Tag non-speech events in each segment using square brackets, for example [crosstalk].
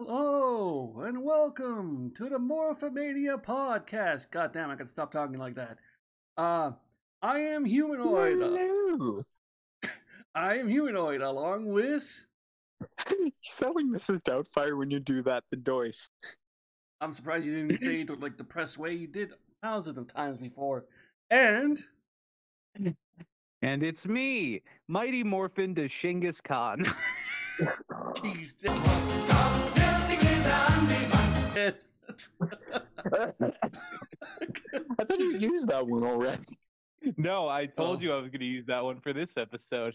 Hello and welcome to the Morph-A-Mania podcast. God damn, I can stop talking like that. Uh, I am humanoid. Hello. I am humanoid along with. [laughs] Selling Mrs. Doubtfire when you do that, the Doyce. I'm surprised you didn't say [laughs] it like the press way you did thousands of times before. And And it's me, Mighty Morphin to Shingus Khan. [laughs] Jeez, I thought you used that one already. no, I told Oh. you I was going to use that one for this episode.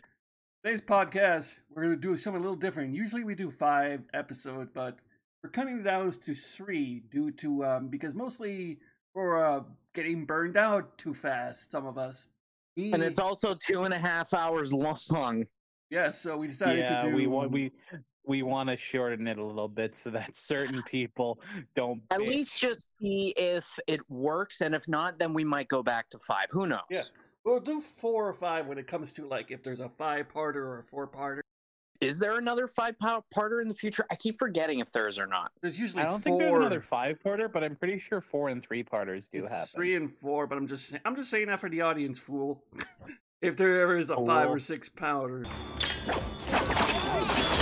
Today's podcast, we're going to do something a little different. Usually we do five episodes, but we're cutting it down to three due to, um, because mostly we're uh, getting burned out too fast, some of us. Me, And it's also two and a half hours long. yeah, so we decided yeah, to do. we want we we want to shorten it a little bit so that [laughs] certain people don't. At bitch. least just see if it works, and if not, then we might go back to five. Who knows? Yeah. We'll do four or five when it comes to like if there's a five parter or a four parter. Is there another five pow- parter in the future? I keep forgetting if there is or not. There's usually I don't four. think there's another five parter, but I'm pretty sure four and three parters do It's happen. Three and four, but I'm just saying, I'm just saying that for the audience, fool. [laughs] if there ever is a five oh. or Fool.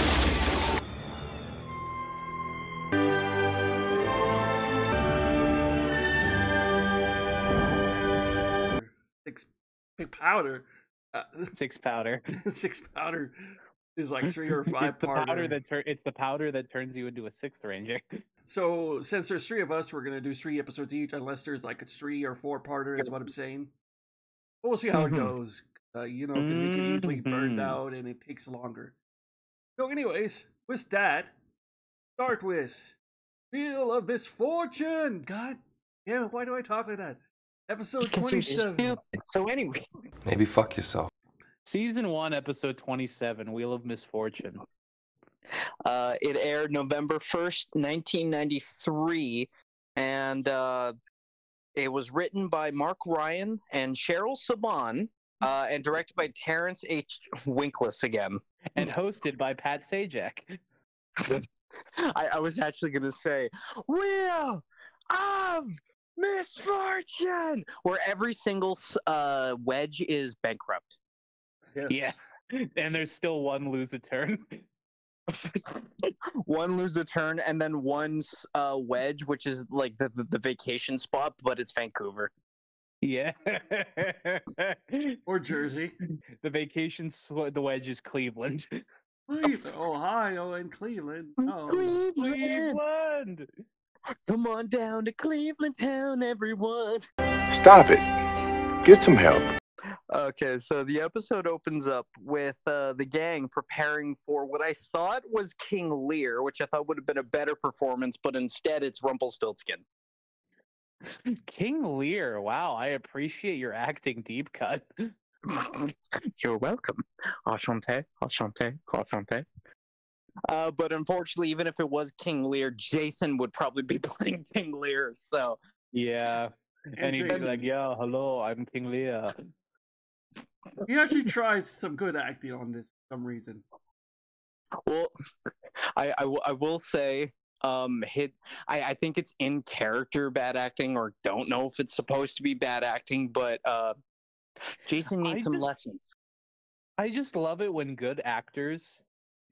[laughs] powder. Uh, [laughs] Six powder. six powder is like three or [laughs] five it's the powder. powder that tur- it's the powder that turns you into a sixth ranger. So since there's three of us, we're gonna do three episodes each, unless there's like a three or four parter. Is what I'm saying. But we'll see how it Mhm. goes. Uh, you know, because we can easily burn Mhm. out and it takes longer. So, anyways, with that, start with Wheel of Misfortune. God damn it! Why do I talk like that? Episode Because twenty-seven. So anyway, Maybe fuck yourself. Season one, episode twenty-seven, Wheel of Misfortune. uh, it aired November first, nineteen ninety three, and uh, it was written by Mark Ryan and Cheryl Saban, uh, and directed by Terrence H. Winkless again. and hosted by Pat Sajak. [laughs] I, I was actually gonna say Wheel of Misfortune, where every single uh, wedge is bankrupt. Yes. Yeah, and there's still one lose a turn. [laughs] one lose a turn, and then one's uh, wedge, which is like the, the, the vacation spot, but it's Vancouver. Yeah, Or Jersey, the vacation sw- the wedge is Cleveland. Cleveland, Ohio, and Cleveland. [laughs] Oh, Cleveland, Cleveland. Come on down to Cleveland town, everyone. Stop it. Get some help. Okay, so the episode opens up with uh, the gang preparing for what I thought was King Lear, which I thought would have been a better performance, but instead it's Rumpelstiltskin. [laughs] King Lear. Wow, I appreciate your acting deep cut. [laughs] [laughs] You're welcome. Enchanté, enchanté, enchanté. Uh, but unfortunately, even if it was King Lear, Jason would probably be [laughs] playing King Lear. So Yeah, and he'd be like, "Yeah, hello, I'm King Lear." He actually tries some good acting on this for some reason. Well, I, I, w- I will say, um, hit. I, I think it's in character bad acting, or don't know if it's supposed to be bad acting, but uh, Jason needs I some just- lessons. I just love it when good actors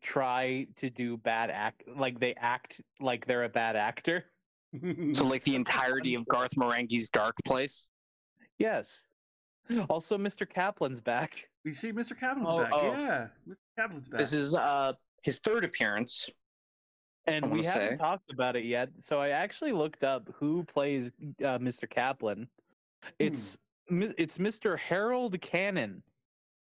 try to do bad act, like they act like they're a bad actor. So, like the [laughs] entirety of Garth Marenghi's Dark Place. Yes. Also, Mr. Caplan's back. [laughs] we see Mr. Caplan's Oh, back. oh. Yeah, Mr. Caplan's back. This is uh his third appearance. And we wanna haven't say. talked about it yet. So I actually looked up who plays uh, Mr. Caplan. It's mi- it's Mr. Harold Cannon.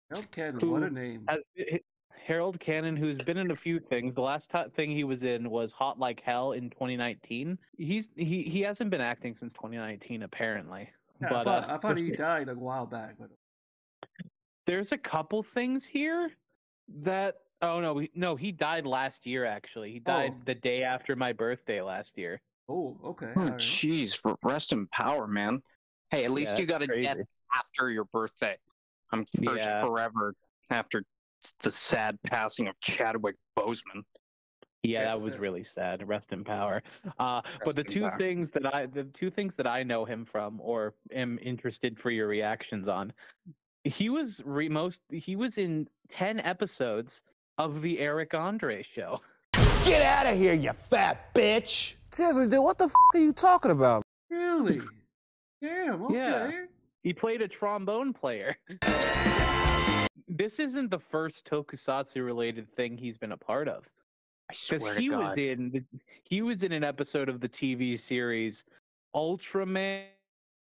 Harold Cannon, what a name. Has- h- Harold Cannon, who's been in a few things. The last ti- thing he was in was Hot Like Hell in 2019. He's he he hasn't been acting since 2019 apparently. Yeah, but I thought, uh, I thought he died a while back. But there's a couple things here that oh no he, no he died last year actually. He died Oh. the day after my birthday last year. oh, okay. Oh, jeez, r- rest in power, man. Hey, at least Yeah, you got a crazy. death after your birthday. I'm cursed Yeah. forever after the sad passing of Chadwick Boseman. Yeah, Yeah, that was really sad. Rest in power. Uh, but the two power. things that I, the two things that I know him from, or am interested for your reactions on, he was re- most. He was in ten episodes of the Eric Andre show. [laughs] Get out of here, you fat bitch! Seriously, dude, what the f are you talking about? Really? Damn. Okay. Yeah. He played a trombone player. [laughs] This isn't the first tokusatsu related thing he's been a part of. I because swear to he God. was in he was in an episode of the TV series Ultraman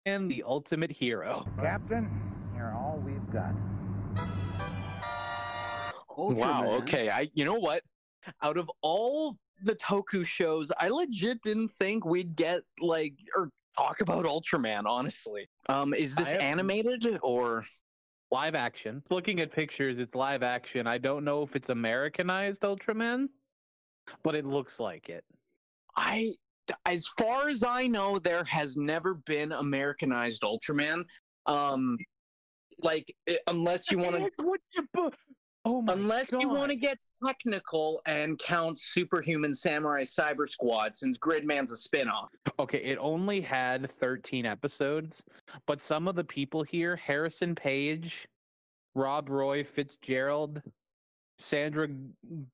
and the Ultimate Hero. Captain, you're all we've got. Wow. Okay. I. You know what? Out of all the Toku shows, I legit didn't think we'd get like or talk about Ultraman. Honestly. Um. Is this have- animated or? Live action. Looking at pictures, it's live action. I don't know if it's Americanized Ultraman, but it looks like it. I. As far as I know, there has never been Americanized Ultraman. Um. Like, i- unless you want to [laughs] What you bu- Oh my Unless you want to get technical and count Superhuman Samurai Cyber Squad, since Gridman's a spin-off. Okay, it only had 13 episodes, but some of the people here Harrison Page, Rob Roy Fitzgerald, Sandra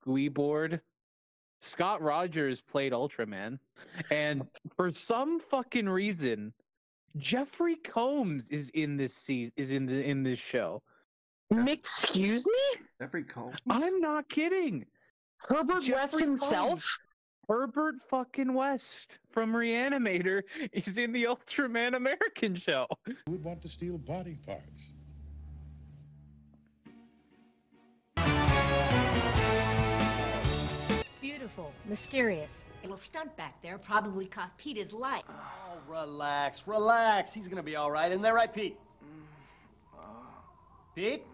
Guibord, Scott Rogers played Ultraman, and for some fucking reason, Jeffrey Combs is in this season, is in the, in this show. Excuse me? Jeffrey Combs. I'm not kidding. Herbert West Jeffrey himself? Combs. Herbert fucking West from Reanimator [laughs] is in the Ultraman American show. Who would want to steal body parts? Beautiful, mysterious. Little stunt back there probably cost Pete his life. Oh, relax, relax. He's gonna be all right. Isn't that right, Pete? Pete?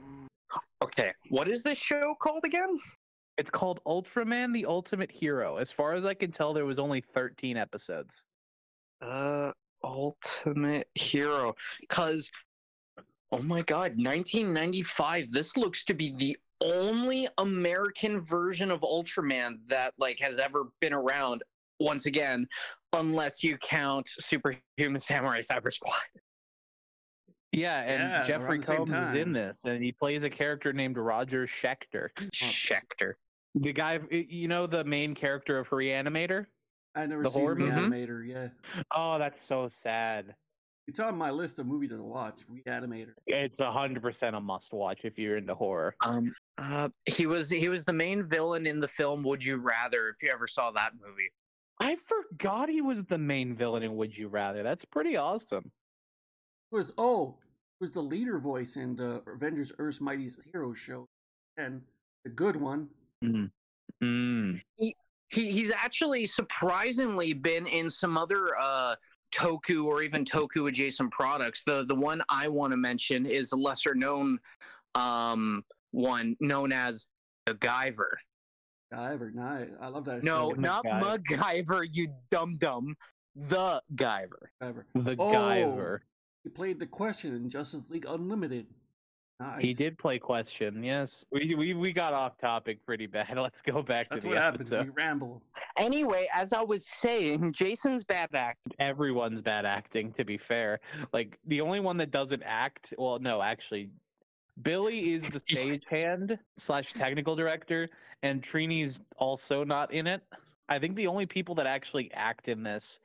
Okay, what is this show called again? It's called Ultraman the Ultimate Hero. As far as I can tell, there was only 13 episodes. Uh, Ultimate Hero. Cause, oh my god, 1995. This looks to be the only American version of Ultraman that like has ever been around. Once again, unless you count Superhuman Samurai Cyber Squad. Yeah, and Yeah, Jeffrey around the same Combs is in this, and he plays a character named Roger Schechter. Schecter. The guy, you know, the main character of Reanimator? I never The seen horror the movie? Animator. Yeah, Oh, that's so sad. it's on my list of movies to watch. Reanimator. It's a hundred percent a must watch if you're into horror. Um, uh, he was he was the main villain in the film Would You Rather. If you ever saw that movie, I forgot he was the main villain in Would You Rather. That's pretty awesome. was oh was the leader voice in the Avengers Earth's Mightiest Heroes show, and the good one. Mm. Mm. he he's actually surprisingly been in some other uh Toku or even Toku adjacent products. The the one I want to mention is a lesser known um one known as MacGyver. Guyver, nah, I love that. No, show. not MacGyver. MacGyver, you dum dum. The Guyver. Guyver. The Oh, Guyver. He played the question in Justice League Unlimited. Nice. He did play question, yes. We, we we got off topic pretty bad. [laughs] Let's go back That's to what the happens. episode. We ramble. Anyway, as I was saying, [laughs] Jason's bad acting. Everyone's bad acting, to be fair. Like the only one that doesn't act, well, no, actually, Billy is the [laughs] stagehand slash technical director, and Trini's also not in it. I think the only people that actually act in this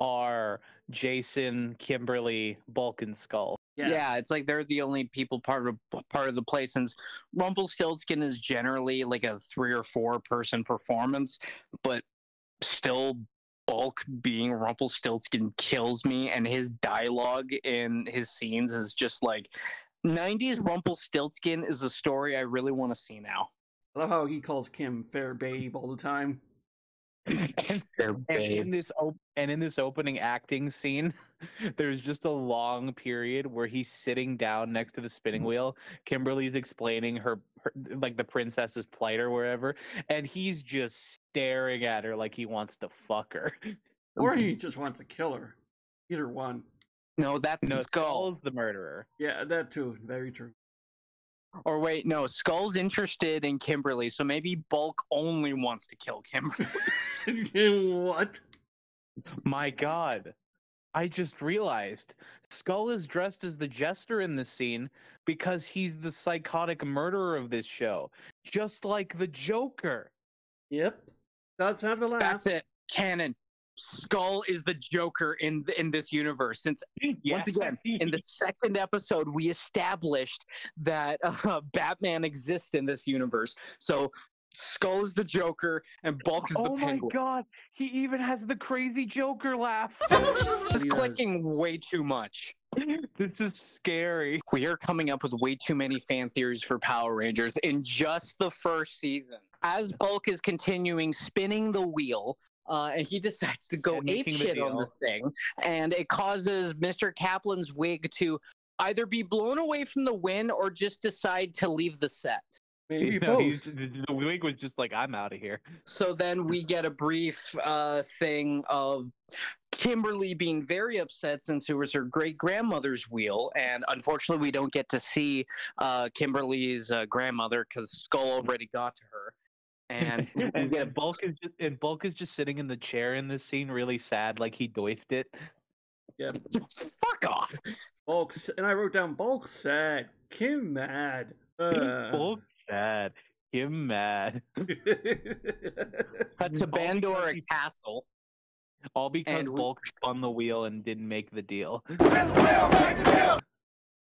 are Jason, Kimberly, Bulk, and Skull. Yeah. it's like they're the only people part of part of the play since Rumpelstiltskin is generally like a three or four person performance, but still Bulk being Rumpelstiltskin kills me and his dialogue in his scenes is just like 90s Rumpelstiltskin is a story I really want to see now. I love how he calls Kim fair babe all the time. And, [laughs] Fair and in this op- and in this opening acting scene, [laughs] there's just a long period where he's sitting down next to the spinning mm. wheel. Kimberly's explaining her, her like the princess's plight or wherever, and he's just staring at her like he wants to fuck her. [laughs] Or he just wants to kill her. Either one. No, that's no, Skull. Skull's the murderer. Yeah, that too. Very true. Or wait, no, Skull's interested in Kimberly, so maybe Bulk only wants to kill Kimberly. [laughs] what? My God. I just realized Skull is dressed as the jester in this scene because he's the psychotic murderer of this show, just like the Joker. Yep. That's have the last. That's it. Canon. Skull is the Joker in th- in this universe. Since [clears throat] once again, in the second episode, we established that [laughs] uh, Batman exists in this universe. So Skull is the Joker, and Bulk is the oh my God, he even has the crazy Joker laugh. [laughs] It's He does. clicking way too much. [laughs] this is scary. We are coming up with way too many fan theories for Power Rangers in just the first season. As Bulk is continuing spinning the wheel, uh, and he [laughs] decides to go And ape making the shit on the thing, and it causes Mr. Caplan's wig to either be blown away from the wind or just decide to leave the set. Maybe [laughs] No, both. he's, the the wig was just like, I'm out of here. So then we get a brief uh, thing of Kimberly being very upset since it was her great grandmother's wheel, and unfortunately, we don't get to see uh, Kimberly's uh, grandmother because Skull already got to her. And [laughs] and, Bulk is just and Bulk is just sitting in the chair in this scene, really sad, like he doifed it. Yeah. [laughs] fuck off. Bulk, and I wrote down Bulk sad, Kim mad. Uh, [laughs] Bulk sad, him mad. Cut to because Bandora Castle. All because And Bulk spun the wheel and didn't make the deal.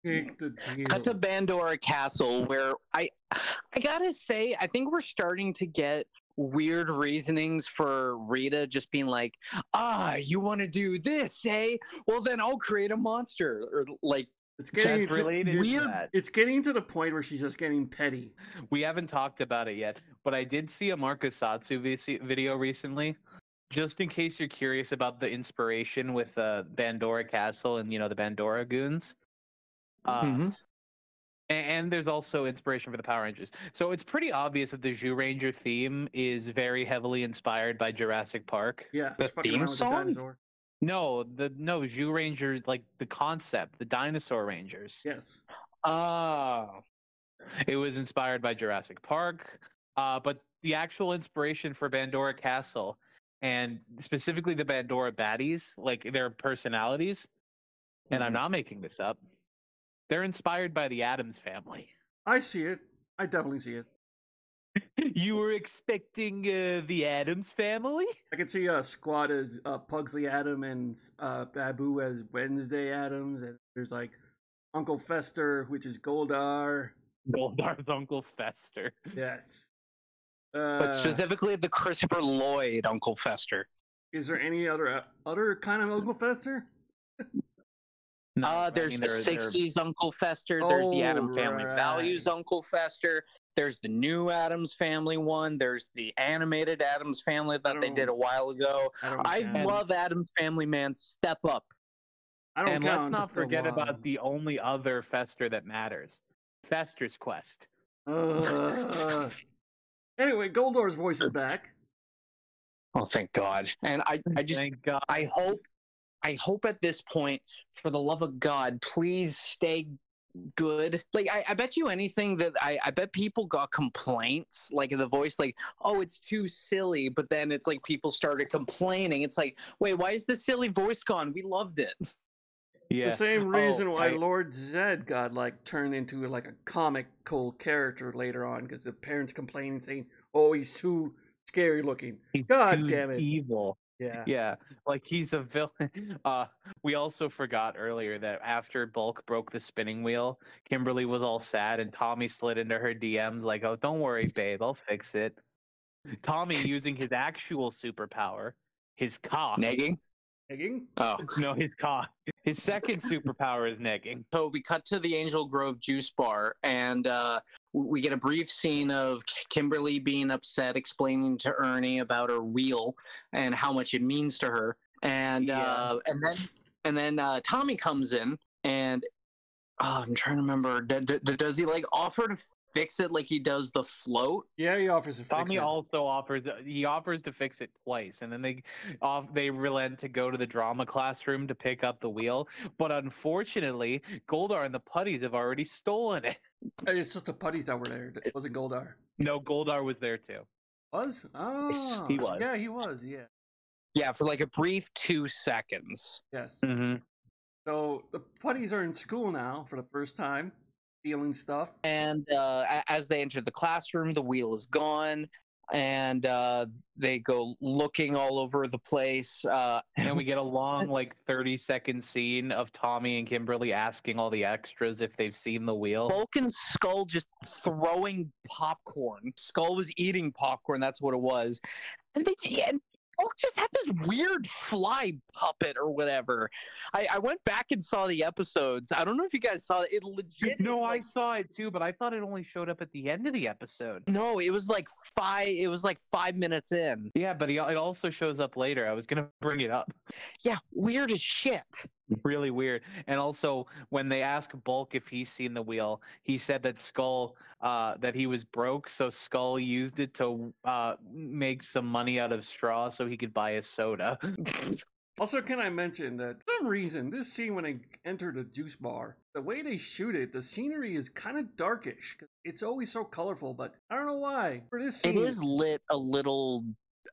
Take the Cut to. Bandora Castle, where I, I gotta say, I think we're starting to get weird reasonings for Rita just being like, ah, you want to do this, eh? Well, then I'll create a monster, or like, It's getting That's related to weird- that. It's getting to the point where she's just getting petty. We haven't talked about it yet, but I did see a Marcus Satsu video recently. Just in case you're curious about the inspiration with uh, Bandora Castle and you know the Bandora goons, uh, mhm. and, there's also inspiration for the Power Rangers. So it's pretty obvious that the Zyuranger theme is very heavily inspired by Jurassic Park. Yeah. The theme around with the song? No, the no Zyuranger like the concept, the dinosaur rangers. Yes. ah, It was inspired by Jurassic Park, uh, but the actual inspiration for Bandora Castle and specifically the Bandora baddies, like their personalities, and I'm Mhm. not making this up, they're inspired by the Addams family. I see it. I definitely see it. [laughs] you were expecting uh, the Addams family? I can see uh, Squatt as uh, Pugsley Adam and uh, Baboo as Wednesday Addams, and there's like Uncle Fester, which is Goldar. Goldar's Uncle Fester. Yes. Uh, but specifically the Christopher Lloyd Uncle Fester. is there any other uh, other kind of Uncle Fester? [laughs] No, Uh, I there's mean, the there- there- 60s Uncle Fester. There's the Adam Oh, Family Values. Uncle Fester. There's the new Addams Family one. There's the animated Addams Family that they did a while ago. I. I love Addams Family, man. Step up. I don't and let's not forget one. about the only other Fester that matters Fester's Quest. Uh, [laughs] anyway, Goldar's voice is back. Oh, thank God. And I, I just, Thank God. I hope, I hope at this point, for the love of God, please stay good. Like, I, I bet you anything that I, I bet people got complaints, like the voice, like, oh, it's too silly. But then it's like people started complaining. It's like, wait, why is the silly voice gone? We loved it. Yeah. The same Oh, reason why I- Lord Zedd got like turned into like a comical character later on because the parents complaining saying, "Oh, he's too scary looking." He's God too damn it. evil. Yeah. Yeah, like he's a villain. [laughs] Uh, we also forgot earlier that after Bulk broke the spinning wheel, Kimberly was all sad, and Tommy slid into her DMs like, "Oh, don't worry, babe, I'll fix it." Tommy using his actual superpower, his cock. Negging? Egging? Oh. [laughs] No, his cock. His second superpower is negging. So we cut to the Angel Grove juice bar, and uh, w- we get a brief scene of Kimberly being upset, explaining to Ernie about her wheel and how much it means to her. And Yeah. uh, and then and then uh, Tommy comes in, and oh, I'm trying to remember. D- d- d- does he like offer to fix it like he does the float? Yeah, he offers to fix it. Tommy also offers he offers to fix it twice, and then they off they relent to go to the drama classroom to pick up the wheel. But unfortunately, Goldar and the putties have already stolen it. It's just the putties that were there. It wasn't Goldar. No, Goldar was there too. Was? Oh, he was. Yeah, he was. Yeah. Yeah, for like a brief two seconds. Yes. Mm-hmm. So the putties are in school now for the first time, stealing stuff. And uh, as they enter the classroom, the wheel is gone, and uh, they go looking all over the place. Uh, And we [laughs] get a long, like, 30 second scene of Tommy and Kimberly asking all the extras if they've seen the wheel. Bulk and Skull just throwing popcorn. Skull was eating popcorn. That's what it was. And they and Bulk just had this weird fly puppet or whatever. I, I went back and saw the episodes. I don't know if you guys saw it. It legit. No, is I saw it too, but I thought it only showed up at the end of the episode. No, it was like five. It was like five minutes in. Yeah, but he, it also shows up later. I was gonna bring it up. Yeah, weird as shit. Really weird. And also, when they ask Bulk if he's seen the wheel, he said that Skull, uh, that he was broke, so Skull used it to uh, make some money out of straw so he could buy a soda. [laughs] Also, can I mention that for some reason this scene when they enter the juice bar, the way they shoot it, the scenery is kind of darkish. It's always so colorful, but I don't know why. For this scene, is lit a little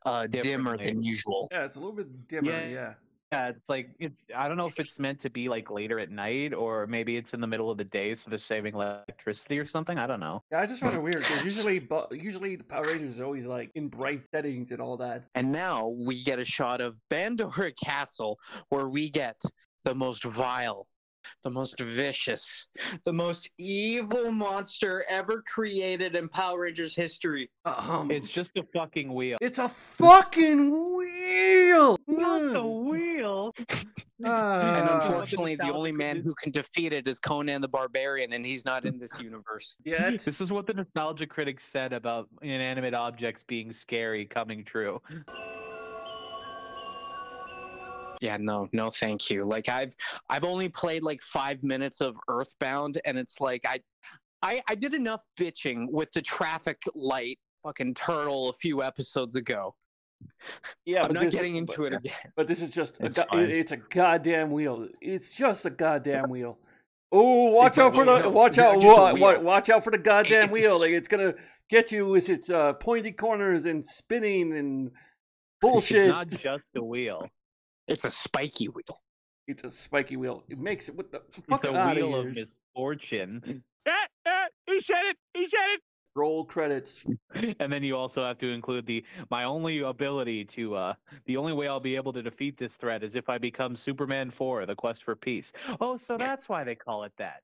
uh, dimmer than usual. yeah, it's a little bit dimmer. Yeah. Yeah. Yeah, it's like it's. I don't know if it's meant to be like later at night or maybe it's in the middle of the day, so they're saving electricity or something. I don't know. Yeah, I just find it [laughs] weird because usually, bu- usually the Power Rangers is always like in bright settings and all that. And now we get a shot of Bandora [laughs] Castle where we get the most vile, the most vicious, the most evil monster ever created in Power Rangers history. Um, It's just a fucking wheel. it's a fucking wheel. Not the Mm. wheel. [laughs] and Ah. unfortunately, the only man who can defeat it is Conan the Barbarian, and he's not in this universe. Yet. [laughs] This is what the nostalgia critics said about inanimate objects being scary coming true. Yeah, no, no, thank you. Like I've I've only played like five minutes of Earthbound, and it's like I I, I did enough bitching with the traffic light fucking turtle a few episodes ago. Yeah, I'm but not this- getting into but- it again. [laughs] But this is just it's go- fine. it- it's a goddamn wheel. It's just a goddamn wheel. Oh, watch out for the no, watch out wa- watch out for the goddamn It's wheel. Like it's gonna get you with its uh, pointy corners and spinning and bullshit. It's not just a wheel. It's a spiky wheel. It's a spiky wheel. It makes it. What the fuck? It's fuck a outta wheel here. of misfortune. Ah, [clears throat] ah, he said it. He said it. Roll credits. And then you also have to include the my only ability to uh the only way I'll be able to defeat this threat is if I become Superman 4, the quest for peace. Oh, so that's why they call it that.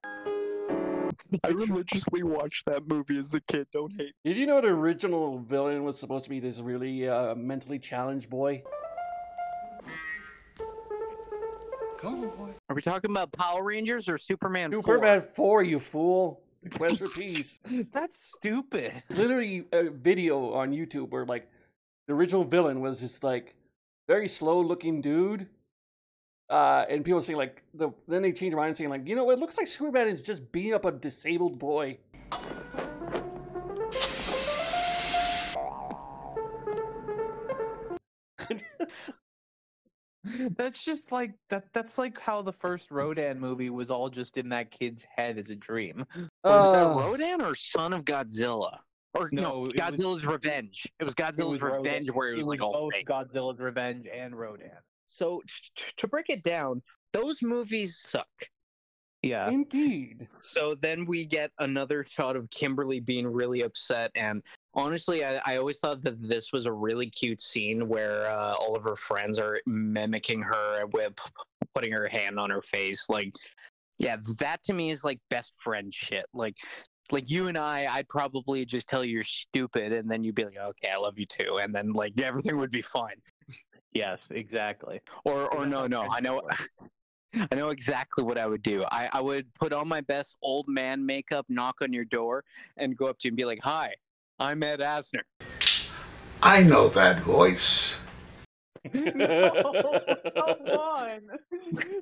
I religiously watched that movie as a kid. Don't hate. Did you know the original villain was supposed to be this really uh, mentally challenged boy? Come on, boy. Are we talking about Power Rangers or Superman? 4? Superman Four, you fool! The quest for peace. That's stupid. literally a video on YouTube where like the original villain was this like very slow looking dude. Uh, and people saying like the then they change around and saying like you know it looks like Superman is just beating up a disabled boy. That's just like that that's like how the first Rodan movie was all just in that kid's head as a dream. Or was that Uh, Rodan or Son of Godzilla? Or no, No, it was- Godzilla's Revenge. It was Godzilla's was Rodan. Revenge where it was, like all both fake. Godzilla's Revenge and Rodan. So t- t- to break it down, those movies suck. Yeah. Indeed. So then we get another shot of Kimberly being really upset. And honestly, I, I always thought that this was a really cute scene where uh, all of her friends are mimicking her with putting her hand on her face. Like, yeah, that to me is like best friend shit. Like, like you and I, I'd probably just tell you you're stupid, and then you'd be like, "Okay, I love you too," and then like everything would be fine. [laughs] Yes, exactly. Or, or no, no, I know. [laughs] I know exactly what I would do. I, I would put on my best old man makeup, knock on your door, and go up to you and be like, Hi, I'm Ed Asner. I know that voice. no, come on.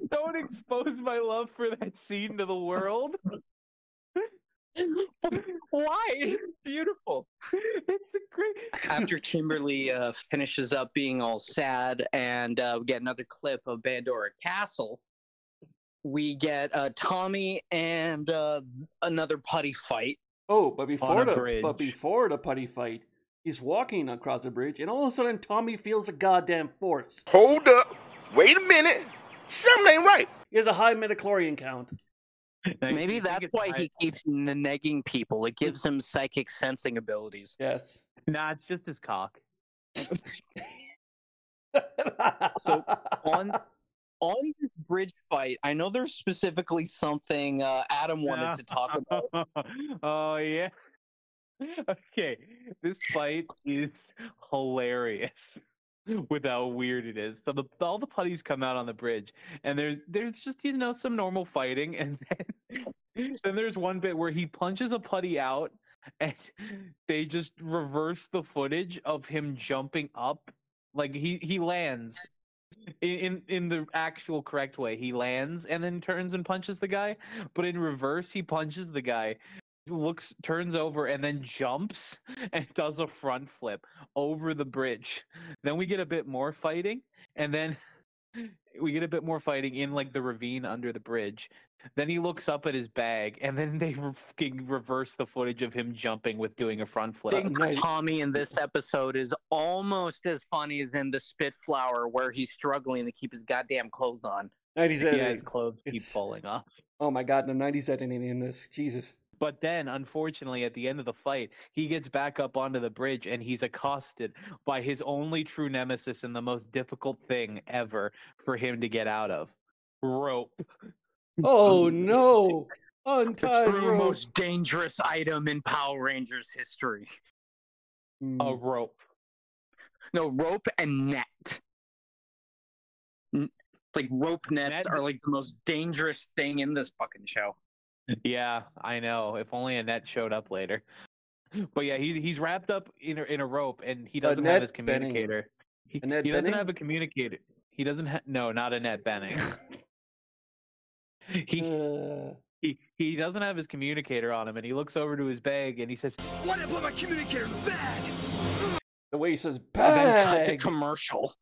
Don't expose my love for that scene to the world. Why? It's beautiful. It's a great. After Kimberly uh, finishes up being all sad, and uh, we get another clip of Bandora Castle, we get uh, Tommy and uh, another putty fight. Oh, but before the bridge. but before the putty fight, he's walking across the bridge, and all of a sudden Tommy feels a goddamn force. Hold up. Wait a minute. Something ain't right. He has a high midichlorian count. Maybe that's why he keeps negging people. It gives him psychic sensing abilities. Yes. Nah, it's just his cock. [laughs] So, on on this bridge fight, I know there's specifically something uh, Adam wanted to talk about. [laughs] oh yeah. Okay, this fight is hilarious with how weird it is. So the, all the putties come out on the bridge, and there's there's just you know some normal fighting, and then [laughs] then there's one bit where he punches a putty out, and they just reverse the footage of him jumping up, like he he lands. In, in the actual correct way, he lands and then turns and punches the guy. But in reverse, he punches the guy, looks turns over and then jumps [laughs] and does a front flip over the bridge. Then we get a bit more fighting and then [laughs] we get a bit more fighting in like the ravine under the bridge. Then he looks up at his bag and then they fucking reverse the footage of him jumping with doing a front flip. think. Tommy in this episode is almost as funny as in the spit flower, where he's struggling to keep his goddamn clothes on. 90s Yeah, his clothes keep It's- falling off. Oh my god, the 90s editing in this. Jesus. But then, unfortunately, at the end of the fight, he gets back up onto the bridge and he's accosted by his only true nemesis and the most difficult thing ever for him to get out of rope. Oh [laughs] no! The Untied true rope. most dangerous item in Power Rangers history. Hmm. A rope. No, rope and net. Like rope nets Net- are like the most dangerous thing in this fucking show. Yeah, I know. If only Annette showed up later. But yeah, he's he's wrapped up in a, in a rope and he doesn't have his Annette communicator. He, he doesn't have a communicator. He doesn't have no, not Annette Bening. [laughs] he, Uh, he he doesn't have his communicator on him and he looks over to his bag and he says, Why did I put my communicator in the bag? the way he says And then cut to commercial.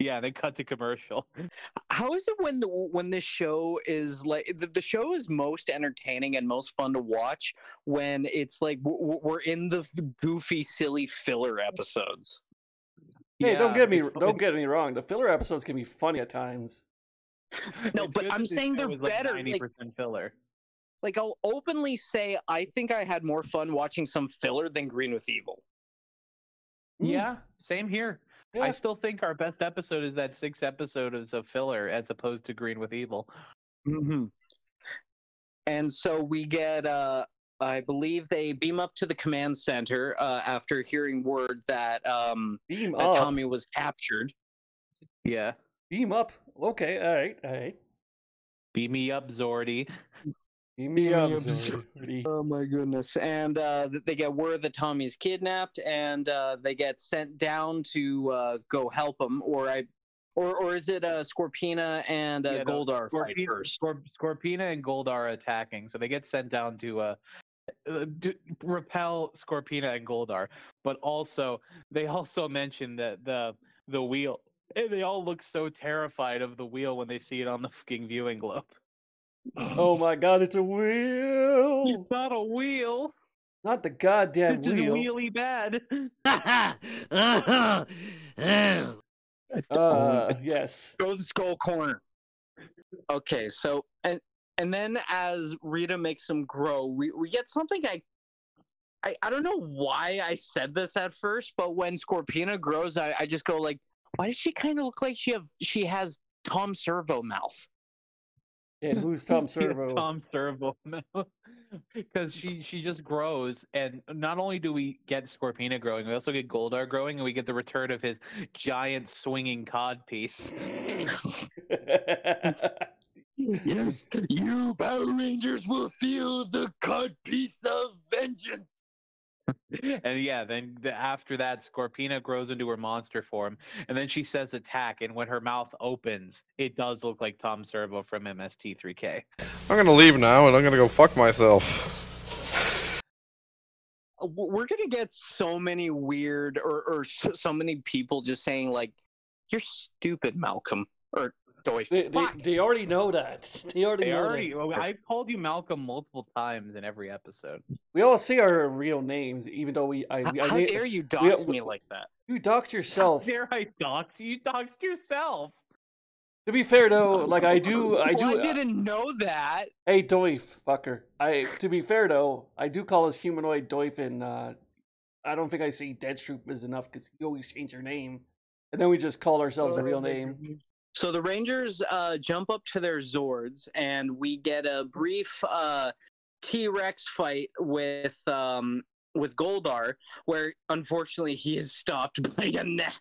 Yeah, they cut to commercial. [laughs] How is it when the when this show is like the, the show is most entertaining and most fun to watch when it's like w- w- we're in the goofy silly filler episodes. Hey, don't get me don't get me wrong. The filler episodes can be funny at times. [laughs] No, it's but I'm saying they're is, like, better, like- 90% filler. Like I'll openly say I think I had more fun watching some filler than Green with Evil. Hmm. Yeah, same here. Yeah. I still think our best episode is that six episodes of filler as opposed to Green with Evil. Mm-hmm. And so we get, uh, I believe they beam up to the command center uh, after hearing word that, um, Beam that. Tommy was captured. Yeah. Beam up. Okay, all right, all right. Beat me up, Zordy. Beam me Beam up, me up, Zordy. Oh my goodness! And uh, they get word that Tommy's kidnapped, and uh, they get sent down to uh, go help him. Or I, or or is it uh, Scorpina and uh, Yeah, Goldar fight Scorpina, first? Scorp- Scorpina and Gold are attacking, so they get sent down to uh, uh, repel Scorpina and Goldar. But also, they also mention that the the wheel. And they all look so terrified of the wheel when they see it on the fucking viewing globe. Oh my god, it's a wheel! It's not a wheel. Not the goddamn This wheel. is really bad. [laughs] Uh, yes. Go to the skull corner. Okay, so and and then as Rita makes him grow, we, we get something I, I I don't know why I said this at first, but when Scorpina grows, I, I just go like, why does she kind of look like she have she has Tom Servo mouth? And who's [laughs] Tom Servo? Tom Servo. Mouth. [laughs] Because she she just grows, and not only do we get Scorpina growing, we also get Goldar growing, and we get the return of his giant swinging cod piece. [laughs] Yes, you Power Rangers will feel the cod piece of vengeance. [laughs] and yeah, then the, after that, Scorpina grows into her monster form, and then she says attack, and when her mouth opens, it does look like Tom Servo from MST3K. I'm gonna leave now and I'm gonna go fuck myself. Uh, We're gonna get so many weird or or so, so many people just saying like, "You're stupid, Malcolm," or Doif. They, they, they already know that. [laughs] They already They know already. that. I've called you Malcolm multiple times in every episode. We all see our real names, even though we. I, How, I how na- dare you we- dox we- me like that? You doxed yourself. How dare I dox you? You doxed yourself. To be fair though, [laughs] like I do, I do. Well, I didn't know that. Hey, Doif, fucker. I to be fair though, I do call us humanoid Doif, and uh, I don't think I say Deadshroob is enough because you always change your name, and then we just call ourselves a real name. So the Rangers uh, jump up to their Zords, and we get a brief uh, T Rex fight with um, with Goldar, where unfortunately he is stopped [laughs] by a net.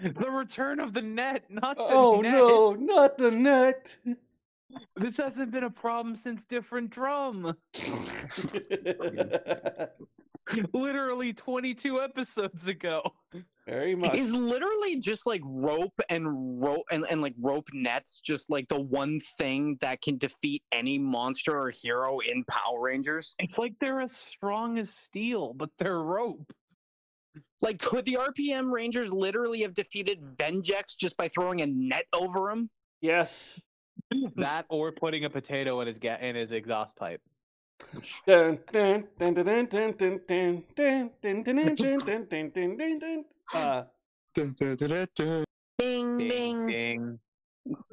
The return of the net, not the Oh net. no, not the net. This hasn't been a problem since different drum. [laughs] Literally 22 episodes ago. Very much. Is literally just like rope and rope and, and like rope nets just like the one thing that can defeat any monster or hero in Power Rangers? It's like they're as strong as steel, but they're rope. Like, could the RPM Rangers literally have defeated Venjix just by throwing a net over him? Yes that or putting a potato in his ga- in his exhaust pipe. Uh, ding, ding, ding.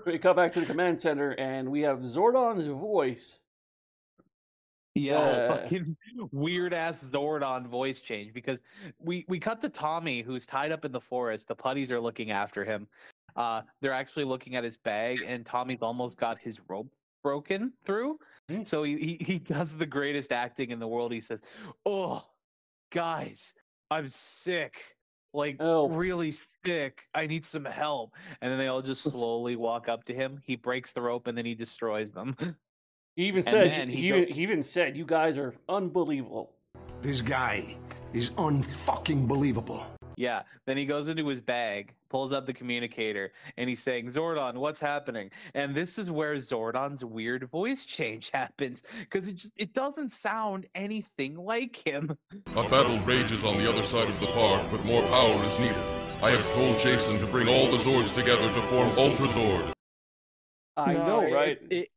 We come back to the command center, and we have Zordon's voice. Yeah, uh, fucking weird ass Zordon voice change because we we cut to Tommy who's tied up in the forest. The putties are looking after him, uh, they're actually looking at his bag, and Tommy's almost got his rope broken through. Mm. So he, he he does the greatest acting in the world. He says, "Oh, guys, I'm sick." Like Oh. really sick. I need some help. And then they all just slowly walk up to him. He breaks the rope and then he destroys them. [laughs] He even And said, he, he even, go- he even said, you guys are unbelievable. This guy is unfucking believable. Yeah. Then he goes into his bag, pulls out the communicator, and he's saying, Zordon, what's happening? And this is where Zordon's weird voice [laughs] change happens. Because it just it doesn't sound anything like him. A battle rages on the other side of the park, but more power is needed. I have told Jason to bring all the Zords together to form Ultra Zord. I know, it- right? It's, it,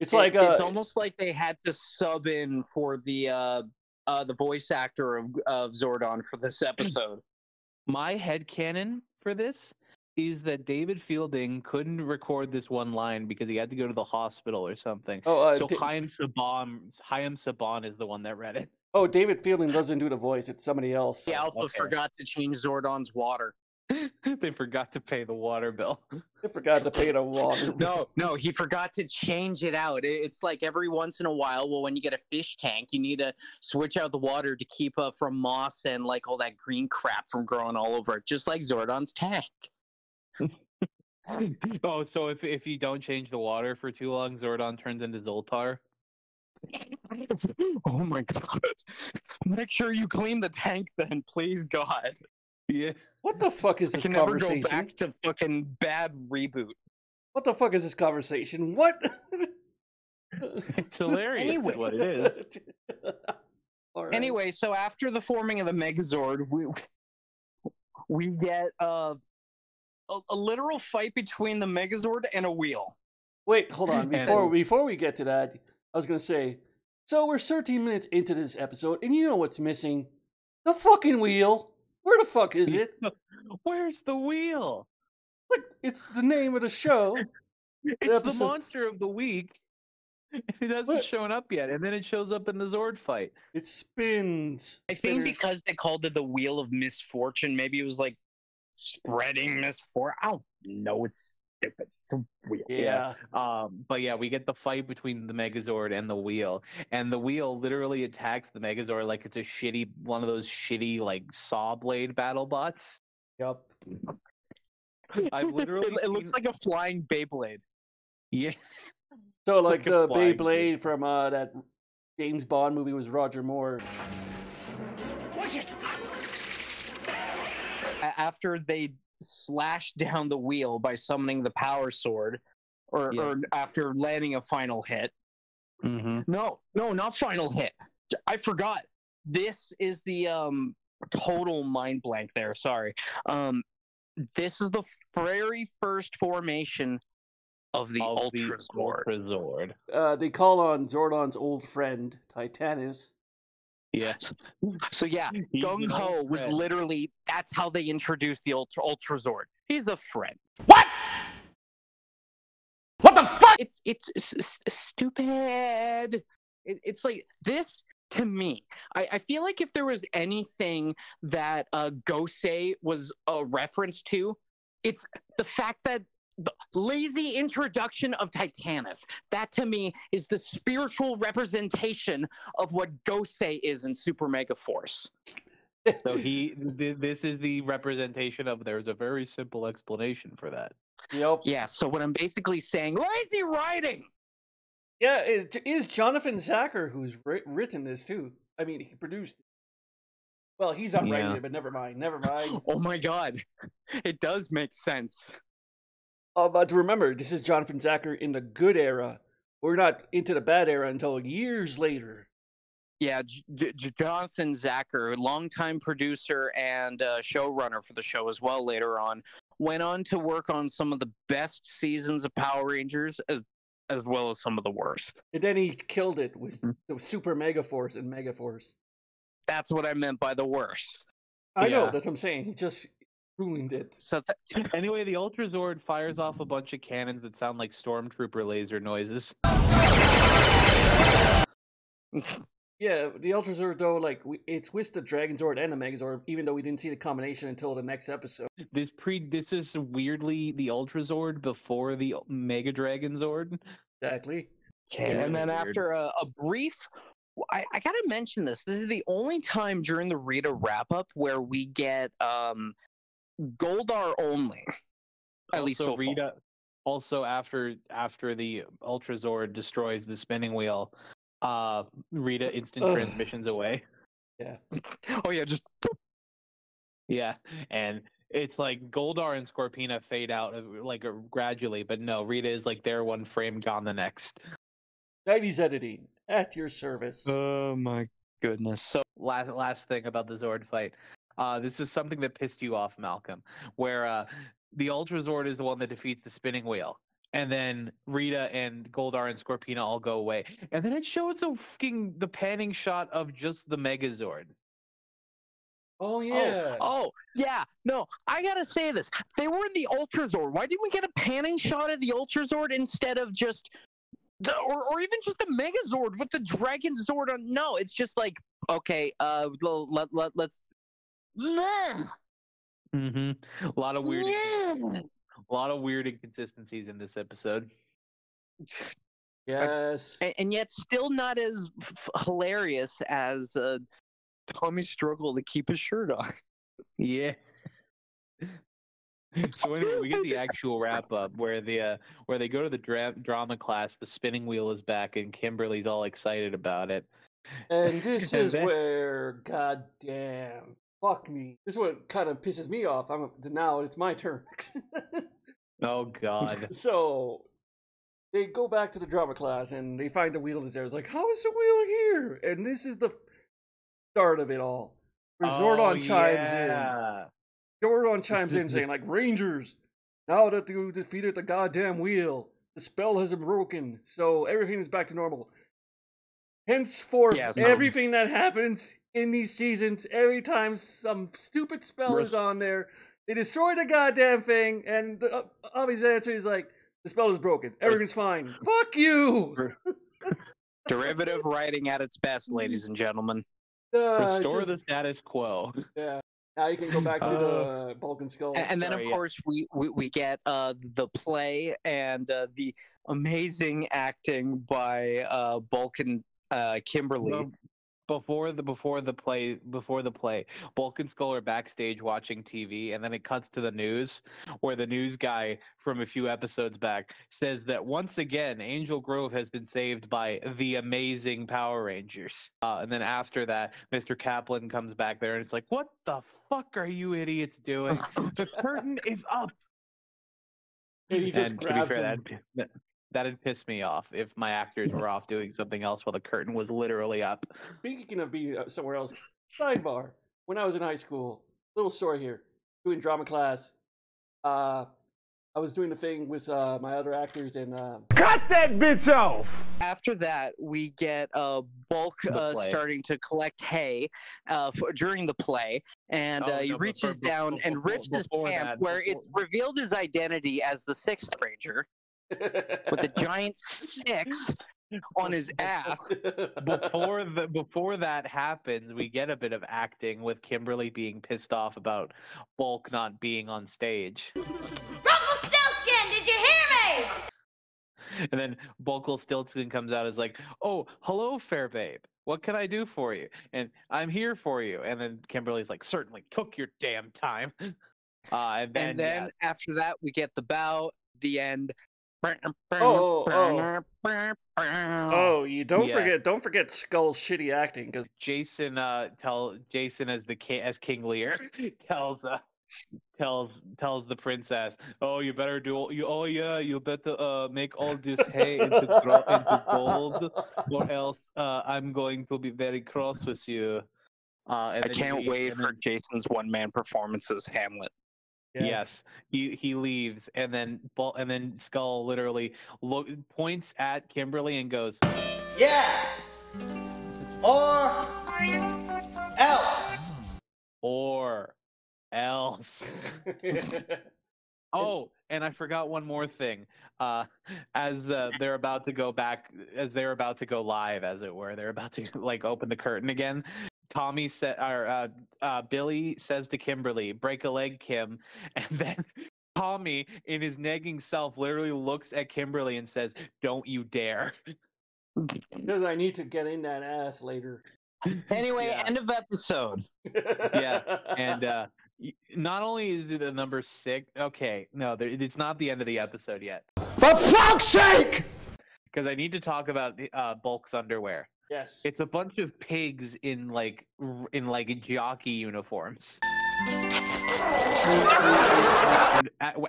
it's it- like uh, it's almost like they had to sub in for the uh, uh, the voice actor of, of Zordon for this episode. My headcanon for this is that David Fielding couldn't record this one line because he had to go to the hospital or something. Oh, uh, so Da- Chaim Saban, Chaim Saban is the one that read it. oh, David Fielding doesn't do the voice; it's somebody else. He also okay. forgot to change Zordon's water. [laughs] they forgot to pay the water bill. [laughs] I forgot to pay the water. No, no, he forgot to change it out. It's like every once in a while, well, when you get a fish tank, you need to switch out the water to keep up from moss and like all that green crap from growing all over it, just like Zordon's tank. [laughs] oh, so if if you don't change the water for too long, Zordon turns into Zoltar. oh my god. Make sure you clean the tank then, please God. Yeah. What the fuck is I this can never go conversation? back to fucking bad reboot. What the fuck is this conversation? What? [laughs] It's [laughs] hilarious. Anyway. what it is. [laughs] All right. Anyway, so after the forming of the Megazord, we we get uh, a, a literal fight between the Megazord and a wheel. Wait, hold on. And- Before before we get to that, I was gonna say. So we're 13 minutes into this episode, and you know what's missing? The fucking wheel. Where the fuck is it? [laughs] Where's the wheel? Look, it's the name of the show. [laughs] It's the episode- monster of the week. [laughs] It hasn't What? shown up yet, and then it shows up in the Zord fight. It spins. I think Spinner. because they called it the Wheel of Misfortune, maybe it was like spreading misfortune. I don't know. It's stupid. It's a wheel. Yeah. Um, but yeah, we get the fight between the Megazord and the wheel, and the wheel literally attacks the Megazord like it's a shitty one of those shitty like saw blade battle bots. Yep. I've literally [laughs] it, it looks like a flying Beyblade. yeah. So like Like the flying Beyblade from uh, that James Bond movie was Roger Moore. A- After they slash [laughs] down the wheel by summoning the Power Sword, or, Yeah. or after landing a final hit. Mm-hmm. No, no, not final hit. I forgot. This is the um total mind blank there. Sorry. Um, this is the very first formation of the Of the Ultra Zord. Uh, they call on Zordon's old friend Titanus. Yeah. So yeah, Gung Ho was friend. literally that's how they introduced the Ultra Ultra Zord. He's a friend. What? What the fuck? It's it's, s- s- stupid. It, it's like this to me. I, I feel like if there was anything that uh, Gosei was a reference to, it's the fact that the lazy introduction of Titanus. That to me is the spiritual representation of what Gosei is in Super Mega Force. So he, th- this is the representation of. There's a very simple explanation for that. Yep. Yeah, so what I'm basically saying, lazy writing. Yeah, it is Jonathan Tzachor who's wri- written this too. I mean, he produced. it. Well, he's not writing Yeah. it, but never mind. Never mind. Oh my god. It does make sense. Uh, but remember, this is Jonathan Tzachor in the good era. We're not into the bad era until years later. Yeah, J- J- Jonathan Tzachor, longtime producer and uh, showrunner for the show as well later on, went on to work on some of the best seasons of Power Rangers as, as well as some of the worst. And then he killed it with the Super Mega Force and Mega Force. That's what I meant by the worst. I know, that's what I'm saying. He just ruined it. So th- [laughs] Anyway, the Ultrazord fires off a bunch of cannons that sound like stormtrooper laser noises. [laughs] Yeah, the Ultrazord though, like we, it's with the Dragon Zord and the Megazord, even though we didn't see the combination until the next episode. This pre, this is weirdly the Ultrazord before the Mega Dragon Zord. Exactly. Okay, Yeah, and then weird. after a, a brief, I, I gotta mention this. This is the only time during the Rita wrap up where we get um, Goldar only. At least also so far. Rita. Also, after after the Ultrazord destroys the spinning wheel, uh, Rita instant Ugh. transmissions away. Yeah. [laughs] Oh yeah, just Yeah, and it's like Goldar and Scorpina fade out like uh, gradually, but no, Rita is like there one frame, gone the next. 90s editing at your service. Oh my goodness. So last last thing about the Zord fight. Uh, this is something that pissed you off, Malcolm, where uh, the Ultra Zord is the one that defeats the spinning wheel. And then Rita and Goldar and Scorpina all go away. And then it shows a fucking the panning shot of just the Megazord. Oh yeah. Oh, oh, yeah. No, I gotta say this. They were in the Ultrazord. Why didn't we get a panning shot of the Ultrazord instead of just the or, or even just the Megazord with the Dragon Zord on? No, it's just like okay, uh, let let let's. Meh. Mm-hmm. A lot of weird, Yeah. a lot of weird inconsistencies in this episode. Yes. and, and yet still not as f- f- hilarious as uh, Tommy's struggle to keep his shirt on. Yeah. [laughs] so anyway, we get the actual wrap up where the uh, where they go to the dra- drama class. The spinning wheel is back, and Kimberly's all excited about it. And [laughs] this And is then- where, goddamn, fuck me. This is what kind of pisses me off. I'm now it's my turn. [laughs] Oh God. so they go back to the drama class and they find the wheel is there. It's like, how is the wheel here? And this is the start of it all. Zordon Oh, chimes yeah. in. Zordon [laughs] chimes in saying, like, Rangers, now that you defeated the goddamn wheel, the spell has been broken, so everything is back to normal. Henceforth, Yeah, so- everything that happens in these seasons, every time some stupid spell is on there, they destroy the goddamn thing, and the uh, obvious answer is like, the spell is broken. Everything's fine. Fuck you! [laughs] Derivative writing at its best, ladies and gentlemen. Uh, Restore just- the status quo. Yeah. Now you can go back to the Bulk and Skull. A- And, then, of yeah. course, we, we, we get uh, the play and uh, the amazing acting by uh, Balkan uh, Kimberly. Well, before the before the play before the play, Bulk and Skull are backstage watching TV, and then it cuts to the news, where the news guy from a few episodes back says that once again Angel Grove has been saved by the amazing Power Rangers. Uh, and then after that, Mr. Caplan comes back there, and it's like, "What the fuck are you idiots doing? the curtain is up." And he just and to be grabs fair, him. that'd, that, that'd piss me off if my actors were off doing something else while the curtain was literally up. Speaking of being uh, somewhere else, sidebar. When I was in high school, little story here, doing drama class. Uh, I was doing the thing with uh, my other actors and uh, Cut that bitch off! After that, we get uh, Bulk uh, starting to collect hay uh, for, during the play, and Oh, uh, he no, reaches for- down before- and rips his pants, that, where it's revealed his identity as the Sixth Ranger with a [laughs] giant six on his ass. before the [laughs] before that happens, we get a bit of acting with Kimberly being pissed off about Bulk not being on stage. Rumpelstiltskin, did you hear me? [laughs] And then Bulkle Stiltskin comes out as like, "Oh, hello, fair babe. What can I do for you?" And I'm here for you. And then Kimberly's like, "Certainly, took your damn time." Uh, and then, and then yeah, after that, we get the bow, the end. Oh, oh. oh, you don't Yeah. forget, don't forget Skull's shitty acting because Jason uh tell Jason as the king as King Lear [laughs] tells uh tells tells the princess, "Oh, you better do you oh yeah, you better uh make all this hay into gro- into gold or else uh I'm going to be very cross with you." Uh and I can't leaves, wait for Jason's one man performance as Hamlet. Yes. he he leaves, and then Bul- and then Skull literally look points at Kimberly and goes, Yeah! Or else! "Or else." [laughs] Oh, and I forgot one more thing. Uh, as uh, they're about to go back, as they're about to go live, as it were, they're about to like open the curtain again. Tommy said, or uh, uh, Billy says to Kimberly, "Break a leg, Kim," [laughs] and then Tommy, in his nagging self, literally looks at Kimberly and says, "Don't you dare!" because I need to get in that ass later. Anyway, Yeah. end of episode. Yeah, and uh, not only is it a number six, okay, no, there, it's not the end of the episode yet. For fuck's sake! because I need to talk about the, uh, Bulk's underwear. Yes, It's a bunch of pigs in like in like jockey uniforms.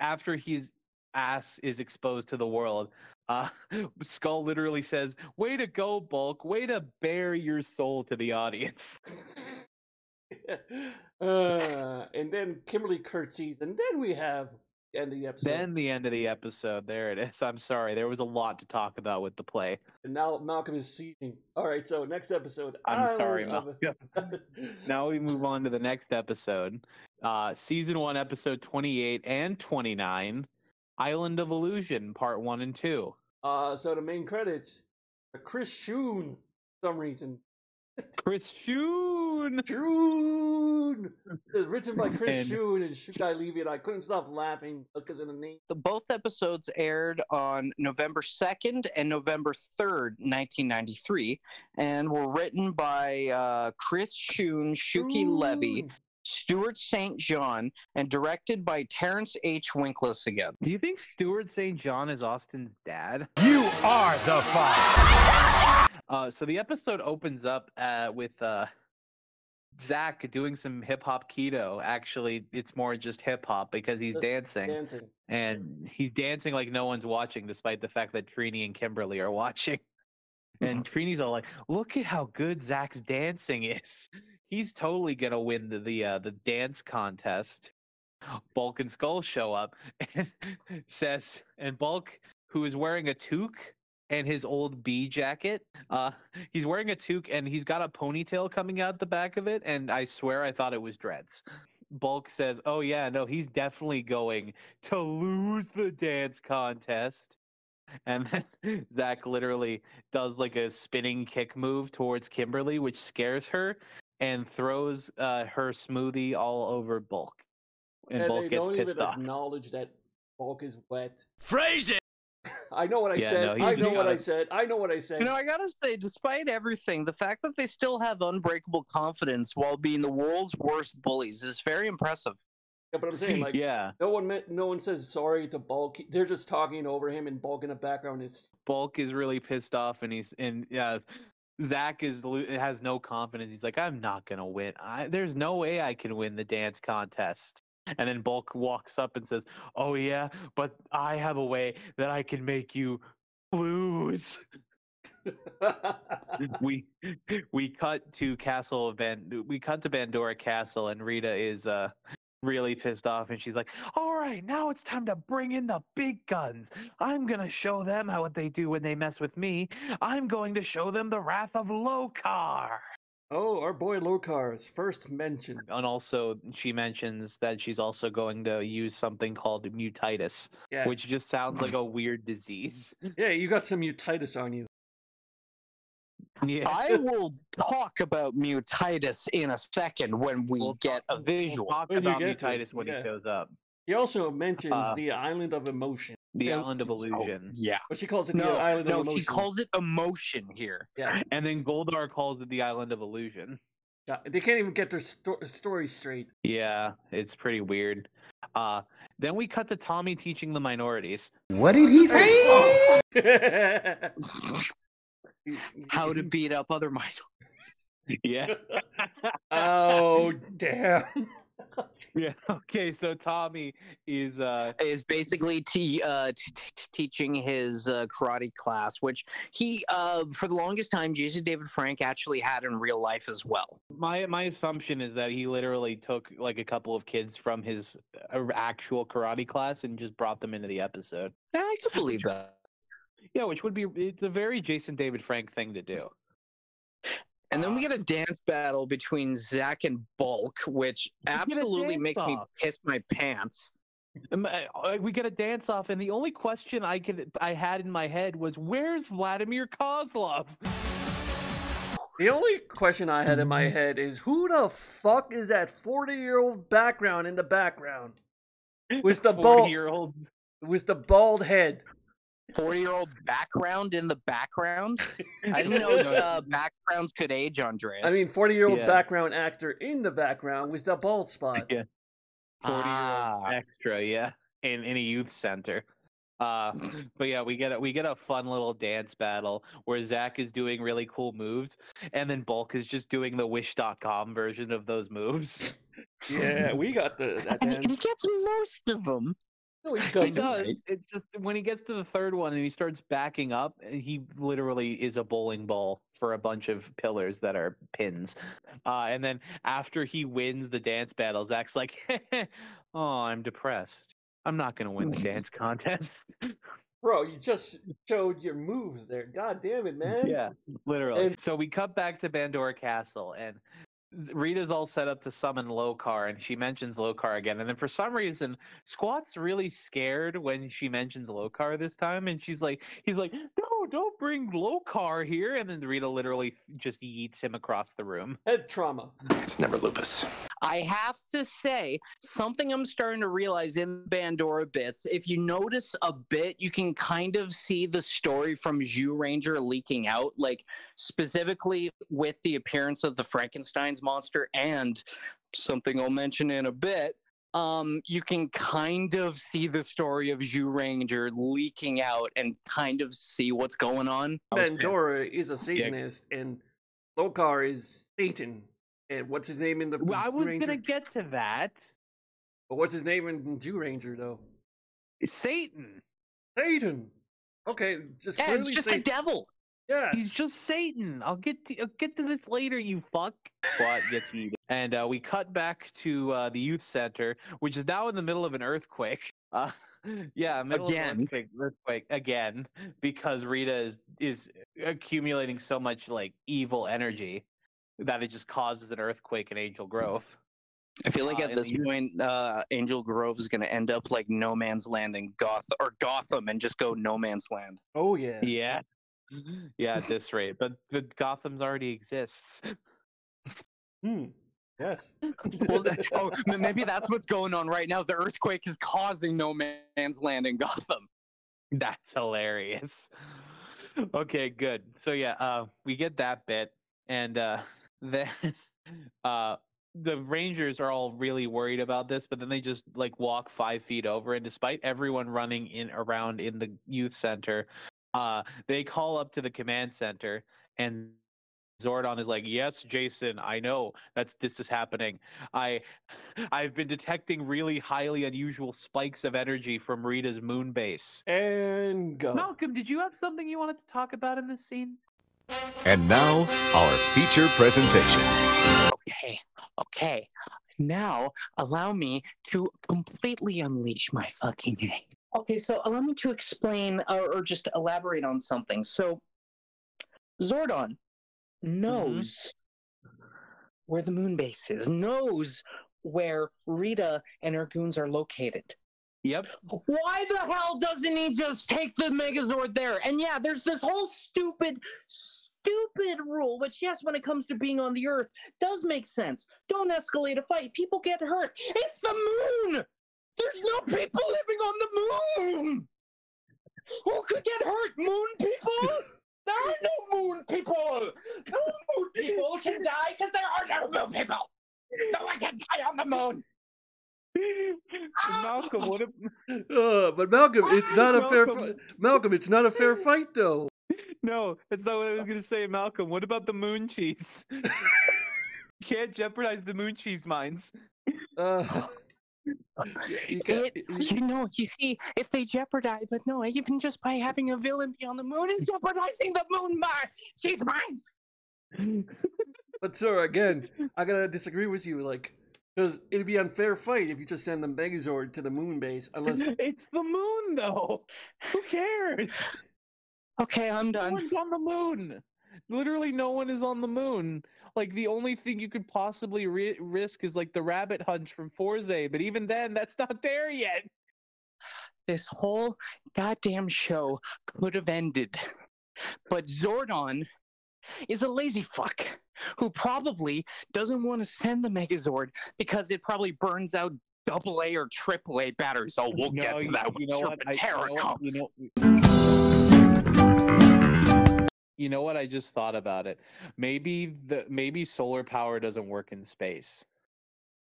after his ass is exposed to the world, uh, [laughs] Skull literally says, "Way to go, Bulk! Way to bare your soul to the audience." [laughs] uh, and then Kimberly curtsies, and then we have end of the episode. then the end of the episode. There it is. [laughs] I'm sorry, there was a lot to talk about with the play. and now Malcolm is seething. All right, so next episode. I'm sorry, of- [laughs] now we move on to the next episode uh season 1 episode 28 and 29 island of illusion part 1 and 2 uh, so the main credits, Chris Shoon, for some reason. chris Shoon. Shoon. It's written by Chris And- Shoon and Shuki Levy, and I couldn't stop laughing because of the name. The both episodes aired on November 2nd and November 3rd, 1993, and were written by uh, Chris Shoon, Shuki Levy, Shoon. Stewart St. John, and directed by Terence H. Winkless again. do you think stewart st john is austin's dad You are the father! uh so the episode opens up uh with uh Zach doing some hip hop kido. Actually, it's more just hip hop because he's dancing. Dancing. and he's dancing like no one's watching, despite the fact that Trini and Kimberly are watching. [laughs] And Trini's all like, "Look at how good Zach's dancing is. [laughs] He's totally gonna win the the, uh, the dance contest." Bulk and Skull show up [laughs] and says, and Bulk, who is wearing a toque and his old bee jacket, uh, [laughs] he's wearing a toque and he's got a ponytail coming out the back of it, and I swear I thought it was dreads. Bulk says, "Oh yeah, no, he's definitely going to lose the dance contest." And then [laughs] Zach literally does like a spinning kick move towards Kimberly, which scares her and throws uh, her smoothie all over Bulk. And, And Bulk they gets don't pissed even off. acknowledge that Bulk is wet. Phrase it! I know what I Yeah, said. no, I know what I gotta- said. I know what I said. You know, I gotta say, despite everything, the fact that they still have unbreakable confidence while being the world's worst bullies is very impressive. yeah, but I'm [laughs] saying like yeah, no one no one says sorry to Bulk. They're just talking over him, and Bulk in the background is Bulk is really pissed off, and he's and yeah. Zach is has no confidence. He's like, I'm not gonna win. I, there's no way I can win the dance contest. And then Bulk walks up and says, "Oh yeah, but I have a way that I can make you lose." [laughs] we we cut to Castle Van we cut to Bandora Castle and Rita is uh really pissed off and she's like, All right, now it's time to bring in the big guns. I'm going to show them how what they do when they mess with me. I'm going to show them the wrath of Lokar. Oh, our boy Lokar is first mentioned. And also, she mentions that she's also going to use something called mutitus, Yeah. which just sounds like a [laughs] weird disease. Yeah, you got some mutitus on you. Yeah. I will talk about mutitus in a second when we We'll get a visual. We'll talk When about get to mutitus when yeah. he shows up. He also mentions Uh, the island of emotion. The Yeah. island of illusion. yeah. But she calls it No, the island no, of emotion. he calls it emotion here. Yeah. And then Goldar calls it the island of illusion. yeah. They can't even get their sto- story straight. Yeah, it's pretty weird. Uh, then we cut to Tommy teaching the minorities. What did he say? [laughs] How to beat up other minorities. [laughs] [laughs] Yeah. oh, damn. Yeah. [laughs] Okay, so Tommy is uh Is basically te- uh, t- t- teaching his uh, karate class, which he, uh, for the longest time, Jason David Frank actually had in real life as well. my my assumption is that he literally took like a couple of kids from his uh, actual karate class and just brought them into the episode. I could believe that. Yeah, which would be it's a very Jason David Frank thing to do. And then we get a dance battle between Zach and Bulk, which get absolutely dance makes me piss my pants. Uh, We get a dance off, and the only question I could I had in my head was, "Where's Vladimir Kozlov?" The only question I had in my head is who the fuck is that 40 year old background in the background? With the bald, year old. with the bald head. 40 year old background in the background? [laughs] I didn't know uh, backgrounds could age, Andreas. I mean, 40 year old Yeah. background actor in the background with the bald spot. Yeah. 40 year Ah. extra, yeah, in in a youth center. Uh, but yeah, we get a, we get a fun little dance battle where Zach is doing really cool moves, and then Bulk is just doing the Wish.com version of those moves. Yeah, we got the that and he- he gets most of them. No, he [laughs] He doesn't. does. It's just when he gets to the third one and he starts backing up, he literally is a bowling ball for a bunch of pillars that are pins. Uh, and then after he wins the dance battle, Zach's like, [laughs] "Oh, I'm depressed. I'm not gonna win the [laughs] dance contest." Bro, you just showed your moves there. God damn it, man. yeah, literally. And- so we cut back to Bandora Castle, and Z- Rita's all set up to summon Lokar, and she mentions Lokar again. And then for some reason, Squatt's really scared when she mentions Lokar this time, and she's like, he's like, no, don't bring Lokar here. And then Rita literally just yeets him across the room. Head trauma. It's never lupus. I have to say, something I'm starting to realize in Bandora bits, if you notice a bit, you can kind of see the story from Zyuranger leaking out, like specifically with the appearance of the Frankenstein's monster and something I'll mention in a bit. Um, you can kind of see the story of Zyuranger leaking out and kind of see what's going on. Bandora is a Satanist, and Lokar is Satan. And what's his name in the Well, I was Ranger? gonna get to that. But what's his name in Zyuranger though? Satan. Satan. Okay, just Yeah, it's just Satan. a devil. Yeah. He's just Satan. I'll get to I'll get to this later, you fuck. Squatt gets yeeted. And uh, we cut back to uh, the youth center, which is now in the middle of an earthquake. [laughs] Uh, yeah, middle Again. Of an earthquake, earthquake again because Rita is is accumulating so much like evil energy that it just causes an earthquake in Angel Grove. I feel like Uh, at this point, uh, Angel Grove is going to end up like No Man's Land in Goth or Gotham and just go No Man's Land. Oh yeah. Yeah. Yeah, at this rate. But but Gotham's already exists. Hmm. Yes. [laughs] well, oh, maybe that's what's going on right now. The earthquake is causing No Man's Land in Gotham. [laughs] That's hilarious. Okay, good. So yeah, uh we get that bit and uh [laughs] then uh the Rangers are all really worried about this, but then they just like walk five feet over and despite everyone running in around in the youth center, uh they call up to the command center and Zordon is like, "Yes, Jason, I know that's this is happening. I [laughs] I've been detecting really highly unusual spikes of energy from Rita's moon base." And go. Malcolm, did you have something you wanted to talk about in this scene? And now, our feature presentation. Okay, okay. Now, allow me to completely unleash my fucking anger. Okay, so allow me to explain or, or just elaborate on something. So, Zordon Mm-hmm. knows where the moon base is, knows where Rita and her goons are located. Yep. Why the hell doesn't he just take the Megazord there? And yeah, there's this whole stupid, stupid rule, which, yes, when it comes to being on the Earth, does make sense. Don't escalate a fight. People get hurt. It's the moon! There's no people living on the moon! Who could get hurt? Moon people? There are no moon people! No moon people can die because there are no moon people! No one can die on the moon! [laughs] Malcolm, what if Uh, but Malcolm, it's not a fair. Malcolm. Fi- Malcolm, it's not a fair [laughs] fight though. No, that's not what I was gonna say, Malcolm. What about the moon cheese? [laughs] Can't jeopardize the moon cheese mines. Uh, you can't- It, [laughs] you know, you see, if they jeopardize, but no, even just by having a villain be on the moon is jeopardizing the moon mine. She's mine. [laughs] But sir, again, I gotta disagree with you. Like, because it'd be unfair fight if you just send the Megazord to the moon base, unless [laughs] it's the moon, though. Who cares? Okay, I'm done. No one's on the moon. Literally, no one is on the moon. Like the only thing you could possibly ri- risk is like the Rabbit Hutch from Fourze, but even then, that's not there yet. This whole goddamn show could have ended, but Zordon is a lazy fuck who probably doesn't want to send the Megazord because it probably burns out double A or triple A batteries. Oh, we'll get No, to you- that when you know? I- you Terra know what? comes. You know, you know what? I just thought about it. Maybe the maybe solar power doesn't work in space.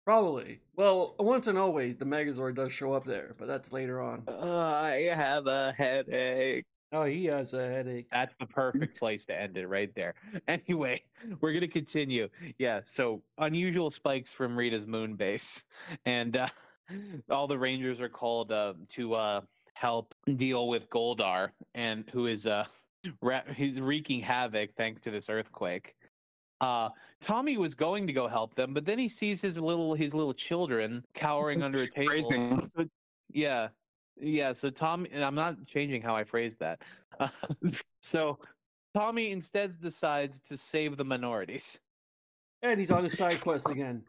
probably. Well, once and always, the Megazord does show up there, but that's later on. I have a headache. Oh, he has a headache. That's the perfect place to end it right there. [laughs] Anyway, we're gonna continue. Yeah, so unusual spikes from Rita's moon base, [laughs] and uh, [laughs] all the Rangers are called uh, to uh, help deal with Goldar, and who is uh, he's wreaking havoc thanks to this earthquake. Uh, Tommy was going to go help them, but then he sees his little his little children cowering under a table. Phrasing. Yeah, yeah. So Tommy, and I'm not changing how I phrased that. Uh, [laughs] so Tommy instead decides to save the minorities. And he's on his side quest again.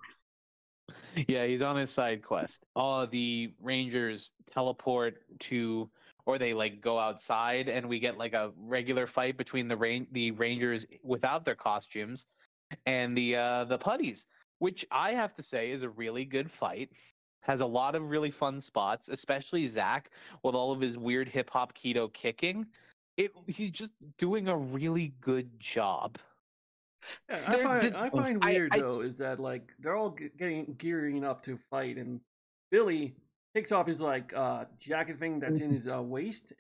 Yeah, he's on his side quest. All the Rangers teleport to, or they like go outside, and we get like a regular fight between the rain the Rangers without their costumes and the uh the putties, which I have to say is a really good fight. Has a lot of really fun spots, especially Zach with all of his weird hip hop kido kicking. It he's just doing a really good job. Yeah, I find, did- I find weird I- though is that like they're all getting gearing up to fight, and Billy takes off his like uh jacket thing that's in his uh, waist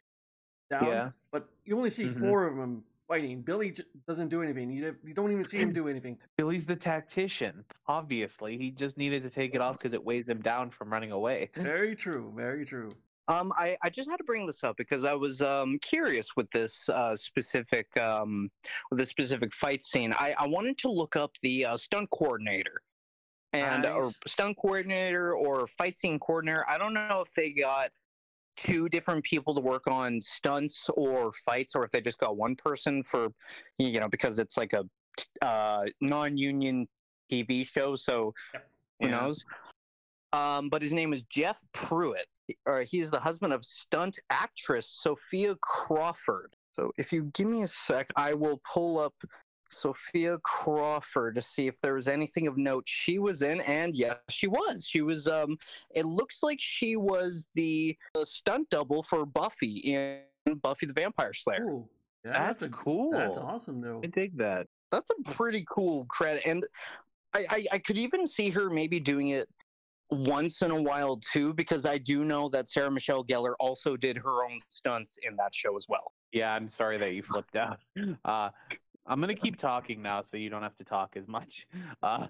down. Yeah. But you only see Mhm. four of them fighting. Billy j- doesn't do anything. You, you don't even see him do anything. [clears throat] Billy's the tactician. Obviously, he just needed to take it off because it weighs him down from running away. [laughs] Very true. Very true. Um, I, I just had to bring this up because I was um, curious with this uh, specific um, with this specific fight scene. I, I wanted to look up the uh, stunt coordinator and Nice. stunt coordinator or fight scene coordinator. I don't know if they got two different people to work on stunts or fights, or if they just got one person for you know because it's like a uh, non-union TV show. So who Yeah. knows? Um, but his name is Jeff Pruitt. Or he's the husband of stunt actress Sophia Crawford. So if you give me a sec, I will pull up Sophia Crawford to see if there was anything of note she was in, and yes, she was. She was. Um, it looks like she was the, the stunt double for Buffy in Buffy the Vampire Slayer. Cool. Yeah, That's a, cool. That's awesome though. I dig that. that's a pretty cool credit and I, I i could even see her maybe doing it once in a while too because i do know that sarah michelle gellar also did her own stunts in that show as well Yeah, I'm sorry that you flipped out. Uh, I'm gonna keep talking now, so you don't have to talk as much. [laughs] Uh,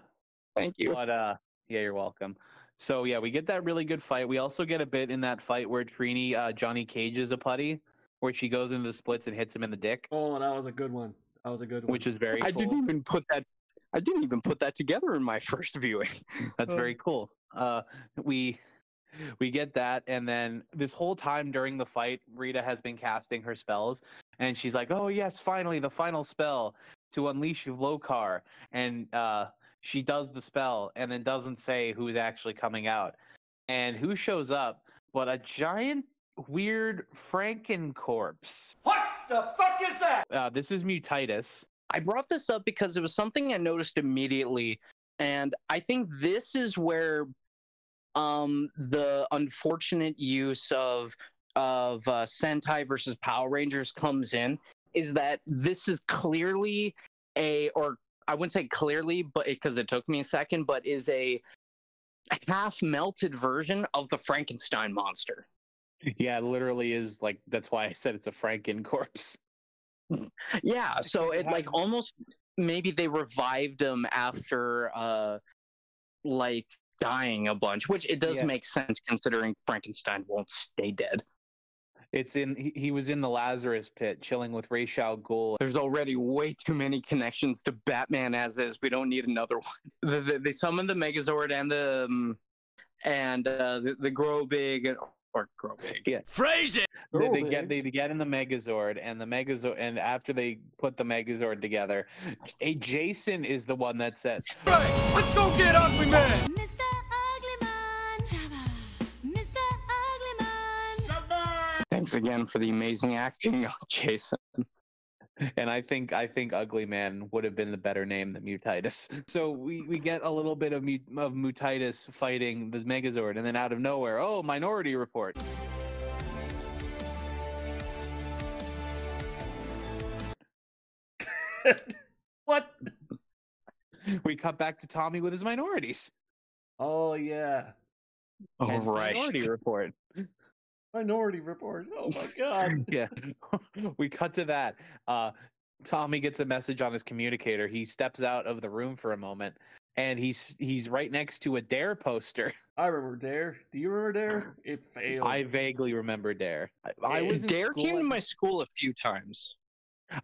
thank you but uh, yeah, you're welcome. So yeah, we get that really good fight. We also get a bit in that fight where Trini, uh, Johnny Cage is a putty, where she goes into the splits and hits him in the dick, Oh, that was a good one. That was a good one. which is very. i cool. didn't even put that I didn't even put that together in my [laughs] first viewing. That's very cool. Uh, we we get that, and then this whole time during the fight, Rita has been casting her spells, and she's like, "Oh yes, finally the final spell to unleash Lokar," and uh, she does the spell, and then doesn't say who's actually coming out, and who shows up, but a giant weird Frankencorpse. What the fuck is that? Uh, this is Mutitus. I brought this up because it was something I noticed immediately, and I think this is where um, the unfortunate use of of uh, Sentai versus Power Rangers comes in. Is that this is clearly a, or I wouldn't say clearly, but because it took me a second, but is a half melted version of the Frankenstein monster. Yeah, it literally is like that's why I said it's a Franken corpse. [laughs] Yeah, so it like almost maybe they revived him after uh like dying a bunch, which it does Yeah. make sense considering Frankenstein won't stay dead. It's in he, he was in the Lazarus pit chilling with Ra's al Ghul. There's already way too many connections to Batman as is. We don't need another [laughs] one. The, the, they summoned the Megazord and the um, and uh, the, the Grow Big or Grow Big. Yeah. Phrase it! They, they man. get they get in the Megazord and the Megazord and after they put the Megazord together, a Jason is the one that says, Right, let's go get Ugly Man! Thanks again for the amazing acting, of [laughs] Jason. and I think I think Ugly Man would have been the better name than Mutitus. [laughs] So we, we get a little bit of Mu- of Mutitus fighting this Megazord, and then out of nowhere, oh, Minority Report. [laughs] what? We cut back to Tommy with his minorities. Oh yeah, All Hence right. Minority Report. Minority Report. Oh my god. [laughs] yeah we cut to that uh tommy gets a message on his communicator he steps out of the room for a moment and he's he's right next to a dare poster [laughs] I remember Dare. Do you remember Dare? It failed. i vaguely remember dare i, I was Dare came at to my school a few times.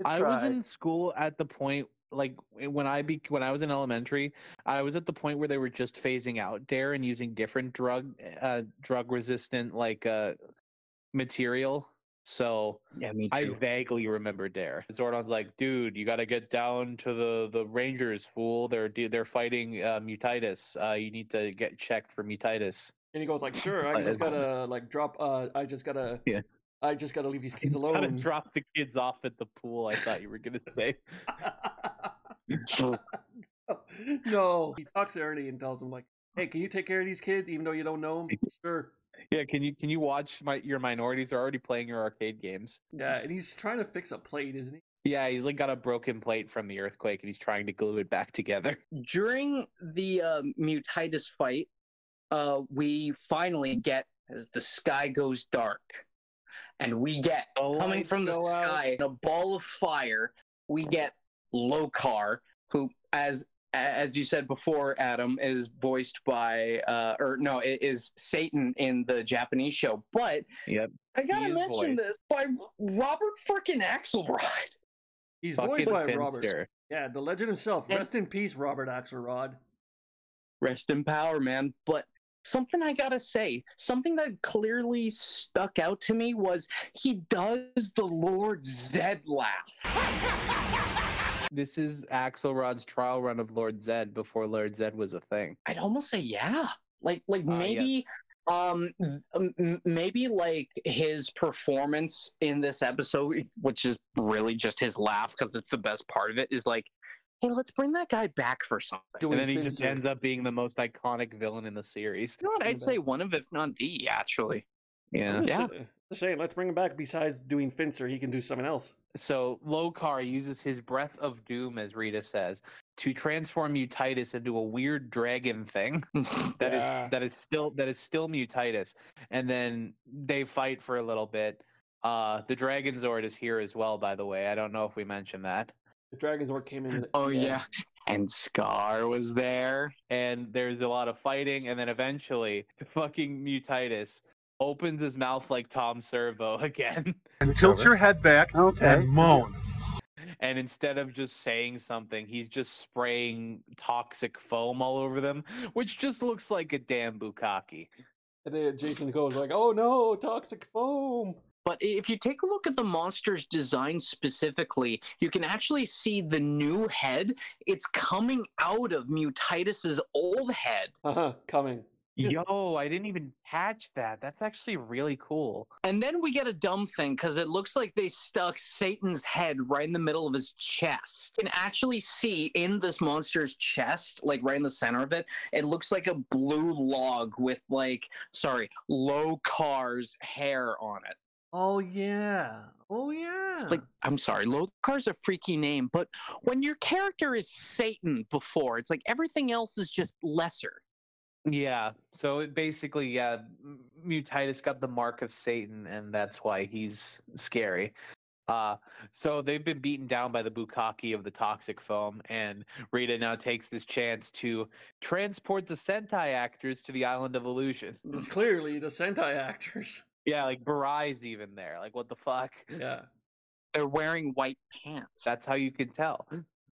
i was in school at the point like when i be when i was in elementary i was at the point where they were just phasing out dare and using different drug uh drug resistant like uh material so Yeah, me I vaguely remember Dare. Zordon's like, dude, you got to get down to the the Rangers, fool. They're they're fighting uh, Mutitus. Uh, you need to get checked for Mutitus. And he goes like, [laughs] "Sure, I just gotta like drop. Uh, I just gotta. Yeah. I just gotta leave these [laughs] kids He's gotta alone." drop the kids off at the pool. I thought you were gonna [laughs] say. no, he talks to Ernie and tells him like, "Hey, can you take care of these kids even though you don't know them?" Sure. Yeah, can you can you watch my your minorities? They're already playing your arcade games. Yeah, and he's trying to fix a plate, isn't he? Yeah, he's like got a broken plate from the earthquake, and he's trying to glue it back together. [laughs] During the uh, Mutitus fight, uh, we finally get as the sky goes dark, and we get The coming from the go out. sky in a ball of fire. We get Lokar, who, as as you said before, Adam is voiced by, uh, or no, it is Satan in the Japanese show. But Yep. I gotta mention voiced. this by Robert freaking Axelrod. [laughs] He's Fucking voiced by Robert. Yeah, the legend himself. And- Rest in peace, Robert Axelrod. rest in power, man. But something I gotta say, something that clearly stuck out to me was he does the Lord Zedd laugh. [laughs] This is Axelrod's trial run of Lord Zedd before Lord Zedd was a thing. I'd almost say yeah, like like yeah. maybe. Um, m- m- maybe like his performance in this episode, which is really just his laugh because it's the best part of it, is like, hey, let's bring that guy back for something. And then he just ends up being the most iconic villain in the series. You know? I'd say one of, if not the, actually. Yeah. Yeah. Just saying, let's bring him back. Besides doing Finster, he can do something else. So Lokar uses his breath of doom, as Rita says, to transform Mutitus into a weird dragon thing [laughs] that is Yeah. that is still that is still Mutitus. And then they fight for a little bit. Uh the Dragon Zord is here as well, by the way. I don't know if we mentioned that. The Dragon Zord came in. Oh yeah, and Scar was there. and there's a lot of fighting, and then eventually, [laughs] fucking Mutitus opens his mouth like Tom Servo [laughs] again, and tilts your head back and moan. and instead of just saying something, he's just spraying toxic foam all over them, which just looks like a damn bukkake. And then Jason goes like, "Oh no, toxic foam!" But if you take a look at the monster's design specifically, you can actually see the new head. It's coming out of Mutitus's old head. Uh-huh, coming. Yo, oh, I didn't even catch that. That's actually really cool. And then we get a dumb thing because it looks like they stuck Satan's head right in the middle of his chest. You can actually see in this monster's chest, like right in the center of it, it looks like a blue log with like, sorry, Lokar's hair on it. Oh yeah. Oh yeah. Like, I'm sorry, low car's a freaky name, but when your character is Satan before, it's like everything else is just lesser. Yeah. So it basically, yeah, Mutitus got the mark of Satan, and that's why he's scary. Uh, so they've been beaten down by the bukkake of the toxic foam, and Rita now takes this chance to transport the Sentai actors to the island of illusion. It's clearly the Sentai actors. [laughs] Yeah, like Burai's even there. Like, what the fuck? Yeah. They're wearing white pants. That's how you can tell.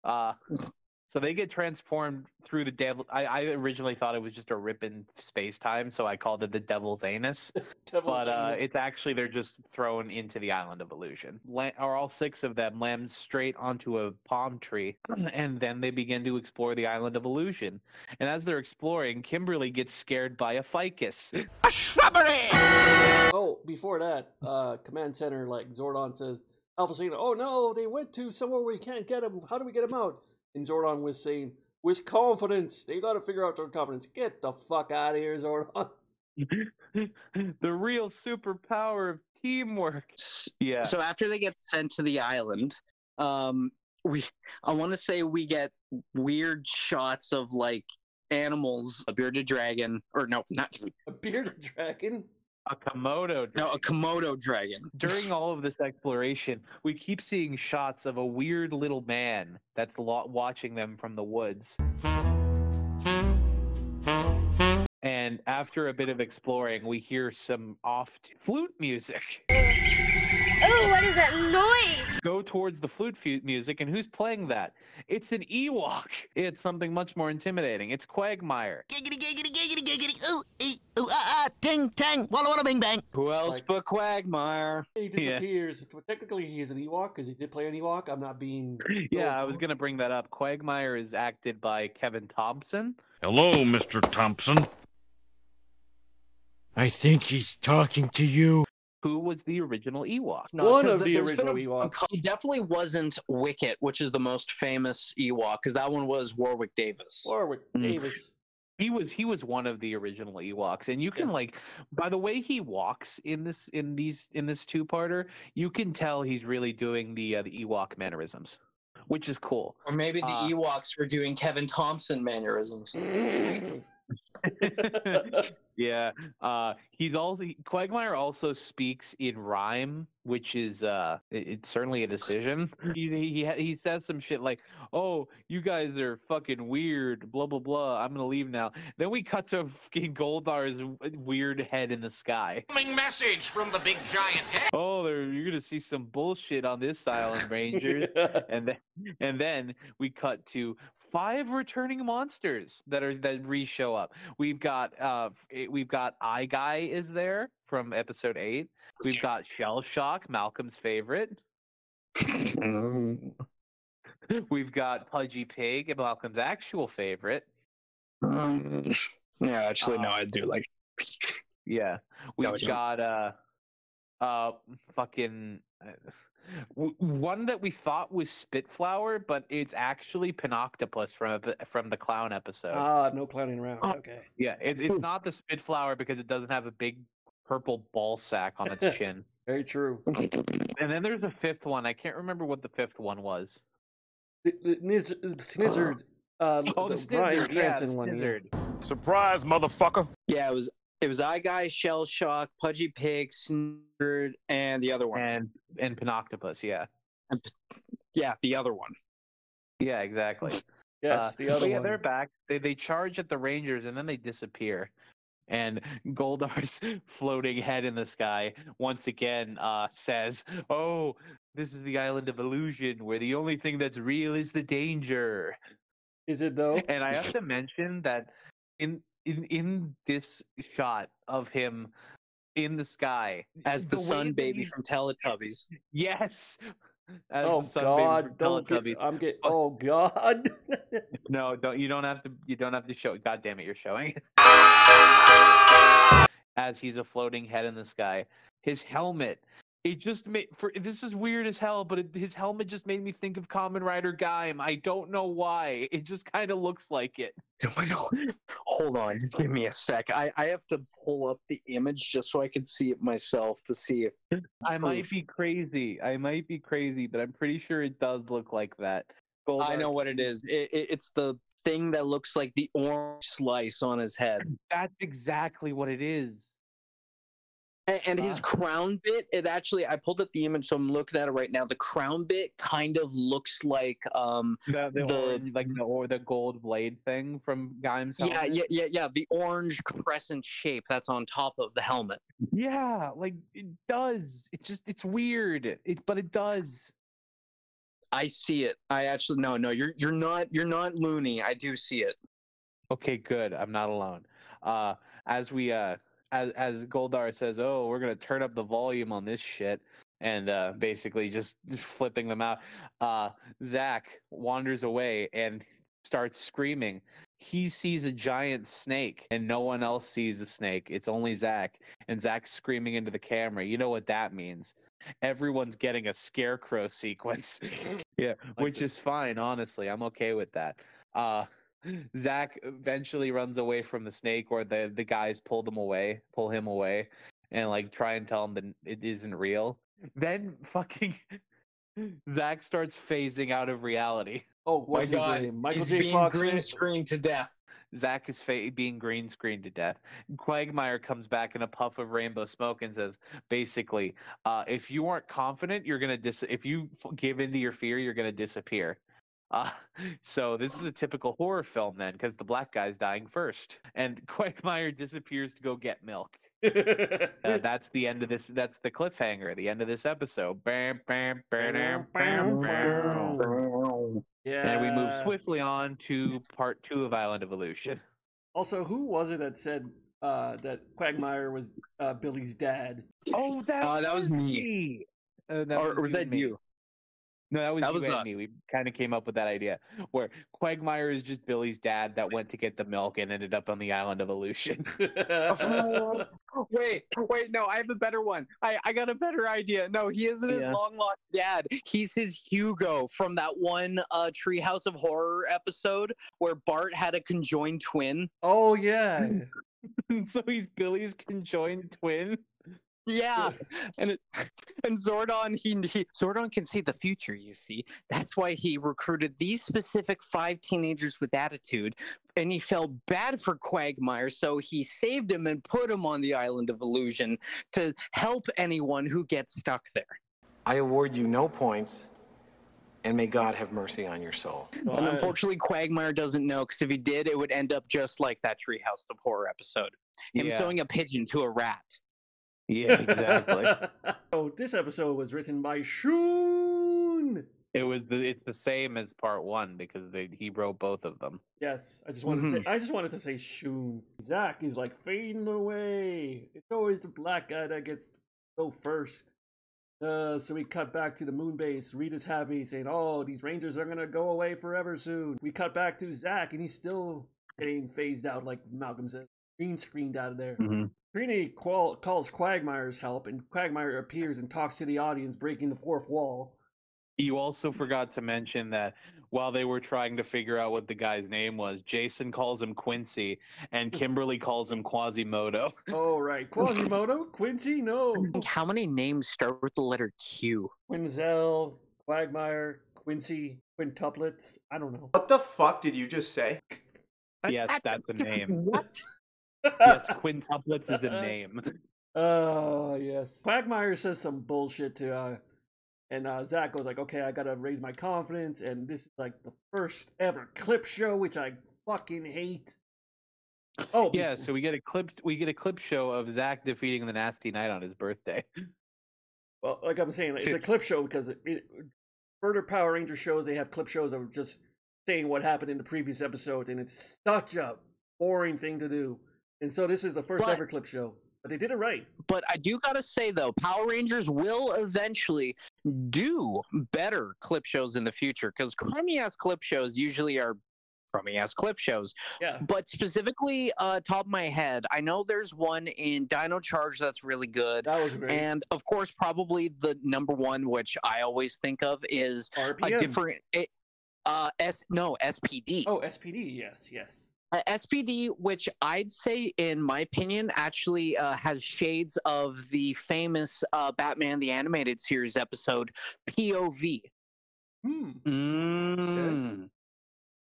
Uh, [laughs] so they get transformed through the devil. I, I originally thought it was just a rip in space time, so I called it the Devil's Anus. [laughs] Devil's but uh, it's actually they're just thrown into the island of illusion. La- or all six of them land straight onto a palm tree, [clears throat] and then they begin to explore the island of illusion. And as they're exploring, Kimberly gets scared by a ficus. [laughs] A shrubbery. Oh, before that, uh, command center like Zordon says, Alpha saying, "Oh no, they went to somewhere we can't get them. How do we get them out?" And Zordon was saying, "With confidence, they got to figure out their confidence. Get the fuck out of here, Zordon." [laughs] [laughs] the real superpower of teamwork. Yeah. So after they get sent to the island, um, we I want to say we get weird shots of like animals, a bearded dragon, or no, not A bearded dragon. A Komodo. no, a Komodo dragon. [laughs] During all of this exploration, we keep seeing shots of a weird little man that's lo- watching them from the woods. And after a bit of exploring, we hear some oft flute music. Oh, what is that noise? Go towards the flute fu- music, and who's playing that? It's an Ewok. It's something much more intimidating. It's Quagmire. Giggity, giggity, giggity, giggity. Ooh, ah, ting, tang, walla, walla, bing, bang. Who else Like- but Quagmire? He disappears. Technically, he is an Ewok because he did play an Ewok. I'm not being. [clears throat] Yeah, I was gonna bring that up. Quagmire is acted by Kevin Thompson. Hello, Mr. Thompson. I think he's talking to you. Who was the original Ewok? One 'cause of the there's original a- Ewoks. It definitely wasn't Wicket, which is the most famous Ewok, because that one was Warwick Davis. Warwick Mm. Davis. He was he was one of the original Ewoks, and you can like by the way he walks in this in these in this two parter, you can tell he's really doing the uh, the Ewok mannerisms, which is cool. Or maybe the Uh, Ewoks were doing Kevin Thompson mannerisms. [laughs] [laughs] yeah, uh, he's also Quagmire also speaks in rhyme, which is uh, it- it's certainly a decision. [laughs] He he he says some shit like, "Oh, you guys are fucking weird," blah blah blah. I'm gonna leave now. Then we cut to [laughs] fucking Goldar's weird head in the sky. Coming message from the big giant head. Oh, there you're gonna see some bullshit on this island, Rangers. and then and then we cut to five returning monsters that are that re-show up. We've got uh eh, we've got Eye Guy is there from episode eight. We've got Shell Shock, Malcolm's favorite. [laughs] We've got Pudgy Pig, Malcolm's actual favorite. Um, [laughs] yeah, actually, no, Uh, I do like. Yeah, [laughs] we've got uh, uh, fucking uh, w- one that we thought was Spitflower, but it's actually Pineoctopus from ep- from the clown episode. Ah, no clowning around. Okay. yeah, it's it's not the Spitflower because it doesn't have a big purple ball sack on its [laughs] chin. Very true. [laughs] And then there's a fifth one. I can't remember what the fifth one was. The, the Niz- [gasps] Snizzard. Uh, Oh, the Bryan Snizzard. Yeah, the Cranston one. yeah. Snizzard. Surprise, motherfucker. Yeah, it was it was Eye Guy, Shell Shock, Pudgy Pig, Snurd, and the other one. And and Pineoctopus. Yeah. yeah, the other one. Yeah, exactly. Yes, Uh, the other but yeah, one. they're back. They they charge at the Rangers and then they disappear. And Goldar's [laughs] floating head in the sky once again uh, says, "Oh, this is the island of illusion, where the only thing that's real is the danger." Is it though? And I have to mention that in in in this shot of him in the sky As the, way sun baby he's- from Teletubbies. [laughs] Yes. As oh the sun baby God! from Don't get. I'm getting. Oh God! [laughs] No, don't you don't have to you don't have to show. God damn it, you're showing. [laughs] As he's a floating head in the sky. His helmet. It just made for this is weird as hell, but it, his helmet just made me think of Kamen Rider Gaim. I don't know why. It just kind of looks like it. [laughs] Oh Hold on, give me a sec. I, I have to pull up the image just so I can see it myself to see if I might be crazy. I might be crazy, but I'm pretty sure it does look like that. Gold I know what it is. It, it, it's the thing that looks like the orange slice on his head. That's exactly what it is. And, and his crown bit, it actually, I pulled up the image, so I'm looking at it right now. The crown bit kind of looks like, um, The, the, The- orange, like the or the gold blade thing from Gaim's yeah, yeah, yeah, yeah, the orange crescent shape that's on top of the helmet. Yeah, like it does. It just it's weird. It but it does. I see it. I actually no, no, you're you're not you're not loony. I do see it. Okay, good. I'm not alone. Uh as we uh as as Goldar says, "Oh, we're going to turn up the volume on this shit." And uh basically just [laughs] flipping them out. Uh Zach wanders away and [laughs] starts screaming. He sees a giant snake and no one else sees the snake. It's only Zach. And Zach's screaming into the camera. You know what that means. Everyone's getting a scarecrow [laughs] sequence. yeah, which is fine, honestly. I'm okay with that. Uh Zach eventually runs away from the snake or the the guys pull him away, pull him away, and like try and tell him that it isn't real. Then fucking [laughs] Zach starts phasing out of reality. Oh, My God, name? Michael he's J. being Fox. green fan? screened to death. Zach is fa- being green screened to death. Quagmire comes back in a puff of rainbow smoke and says, basically, uh, if you aren't confident, you're gonna dis. If you f- give into your fear, you're gonna disappear. Uh, [laughs] so this is a typical horror film then, because the black guy's dying first, and [laughs] Quagmire disappears to go get milk. Uh, [laughs] that's the end of this. That's the cliffhanger. The end of this episode. Bam, bam, bam, bam, bam. yeah. And we move swiftly on to part two of Island of Illusion. Also, who was it that said uh, that Quagmire was uh, Billy's dad? Oh, that, Uh, that was me. Uh, that or was was you that me. you? No, that was That you was and us. me. We kind of came up with that idea where Quagmire is just Billy's dad that went to get the milk and ended up on the island of illusion. [laughs] wait, wait, no, I have a better one. I, I got a better idea. No, he isn't his Yeah. long lost dad. He's his Hugo from that one uh Treehouse of Horror episode where Bart had a conjoined twin. oh yeah. [laughs] so he's Billy's conjoined twin. Yeah, [laughs] and it, and Zordon he, he Zordon can see the future. You see, that's why he recruited these specific five teenagers with attitude, and he felt bad for Quagmire, so he saved him and put him on the island of illusion to help anyone who gets stuck there. I award you no points, and may God have mercy on your soul. And unfortunately, Quagmire doesn't know because if he did, it would end up just like that Treehouse of Horror episode. Him Yeah. throwing a pigeon to a rat. Yeah, exactly. [laughs] oh, this episode was written by Shun. it was the it's the same as part one because they, he wrote both of them. Yes, I just wanted to Mm-hmm. say. I just wanted to say Shun. Zach is like fading away. It's always the black guy that gets to go first. Uh, so we cut back to the moon base. Rita's happy, saying, "Oh, these rangers are gonna go away forever soon." We cut back to Zach, and he's still getting phased out, like Malcolm said, green screened out of there. Mm-hmm. Trini qual- calls Quagmire's help, and Quagmire appears and talks to the audience, breaking the fourth wall. You also forgot to mention that while they were trying to figure out what the guy's name was, Jason calls him Quincy and [laughs] Kimberly calls him Quasimodo. Oh, right. Quasimodo? [laughs] Quincy? No. How many names start with the letter Q? Quinzel, Quagmire, Quincy, Quintuplets. I don't know. What the fuck did you just say? yes, that's a name. What? Yes, [laughs] quintuplets is a name. Oh, yes. Quagmire says some bullshit to, uh, and uh, Zach goes like, okay, I gotta raise my confidence, and this is like the first ever clip show, which I fucking hate. Oh yeah, so we get a clip. We get a clip show of Zach defeating the Nasty Knight on his birthday. [laughs] Well, like I'm saying, it's a clip show because it, it, further Power Ranger shows they have clip shows of just saying what happened in the previous episode, and it's such a boring thing to do. And so this is the first But- ever clip show, but they did it right. But I do gotta say though, Power Rangers will eventually do better clip shows in the future because crummy ass clip shows usually are crummy ass clip shows. Yeah. But specifically, uh, top of my head, I know there's one in Dino Charge that's really good. That was great. And of course, probably the number one, which I always think of, is a different. It, uh, S no SPD. Oh, SPD, yes, yes. Uh, SPD, which I'd say, in my opinion, actually uh, has shades of the famous uh, Batman the Animated Series episode POV. Hmm. Mm.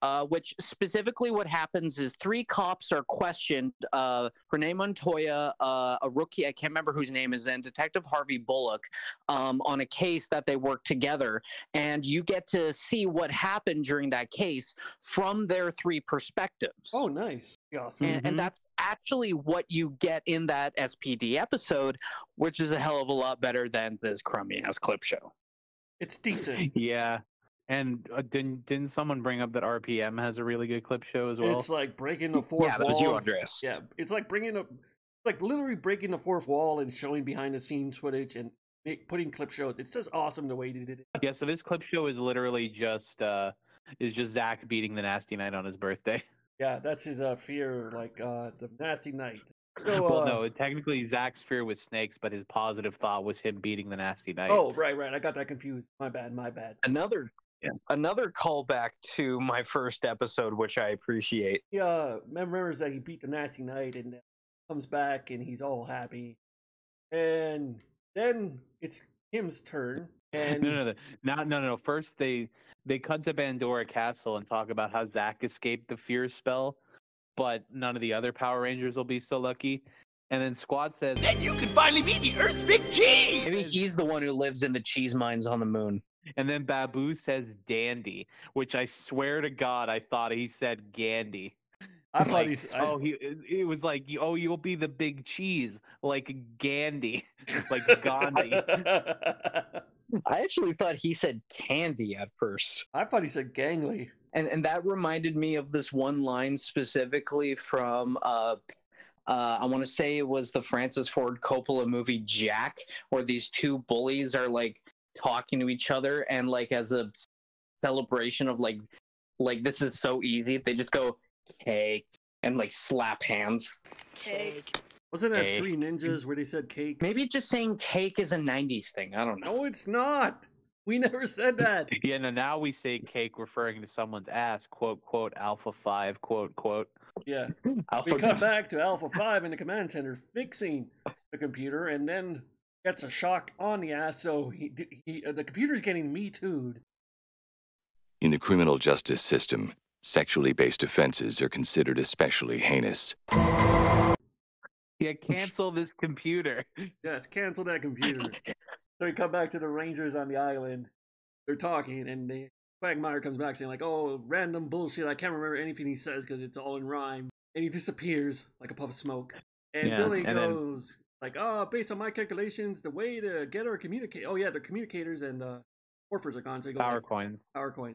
Uh, which specifically what happens is three cops are questioned uh, Renee Montoya, uh, a rookie, I can't remember whose name is, and Detective Harvey Bullock um, on a case that they work together. And you get to see what happened during that case from their three perspectives. Oh, nice. Awesome. And, and that's actually what you get in that SPD episode, which is a hell of a lot better than this crummy ass clip show. It's decent. [laughs] Yeah, and uh, didn't didn't someone bring up that RPM has a really good clip show as well? It's like breaking the fourth Yeah, that wall. was you, Andreas. Yeah, it's like bringing up, like literally breaking the fourth wall and showing behind the scenes footage and make, putting clip shows. It's just awesome the way they did it. yeah, so this clip show is literally just uh is just Zach beating the Nasty Knight on his birthday. [laughs] Yeah, that's his uh, fear, like uh, the nasty night. So, well, uh, no, technically Zach's fear was snakes, but his positive thought was him beating the Nasty Knight. Oh, right, right. I got that confused. My bad, my bad. Another another callback to my first episode, which I appreciate. He uh, remembers that he beat the nasty Knight and comes back and he's all happy. And then it's Kim's turn. [laughs] And no, no, no, no, no, no, no. First, they they cut to Bandora Castle and talk about how Zack escaped the fear spell, but none of the other Power Rangers will be so lucky. And then Squatt says, Then you can finally be the Earth's big cheese! Maybe he's the one who lives in the cheese mines on the moon. And then Baboo says Dandy, which I swear to God, I thought he said Gandy. I thought Like, he's. I, oh, he it it was like, oh, you'll be the big cheese, like Gandhi, [laughs] like Gandhi. [laughs] I actually thought he said candy at first. I thought he said gangly. And and that reminded me of this one line specifically from uh uh, I want to say it was the Francis Ford Coppola movie Jack, where these two bullies are like talking to each other, and like as a celebration of like, like this is so easy, they just go cake and like slap hands. Cake. Wasn't that Cake. Three Ninjas where they said cake? Maybe just saying cake is a '90s thing. I don't know. No, it's not. We never said that. [laughs] Yeah, no, now we say cake referring to someone's ass, quote, quote, Alpha 5, quote, quote. Yeah. Alpha We cut [laughs] back to Alpha 5 in the command center fixing the computer and then gets a shock on the ass. So he, he uh, the computer's getting me too'd. In the criminal justice system, sexually based offenses are considered especially heinous. Yeah, cancel this computer. [laughs] Yes, cancel that computer. so we come back to the Rangers on the island. They're talking, and they, Quagmire comes back saying like, "Oh, random bullshit. I can't remember anything he says because it's all in rhyme." And he disappears like a puff of smoke. And Yeah, Billy and then- goes like, "Oh, based on my calculations, the way to get our communicate. Oh yeah, the communicators and uh, morphers are gone. So goes, Power coins. Power coin.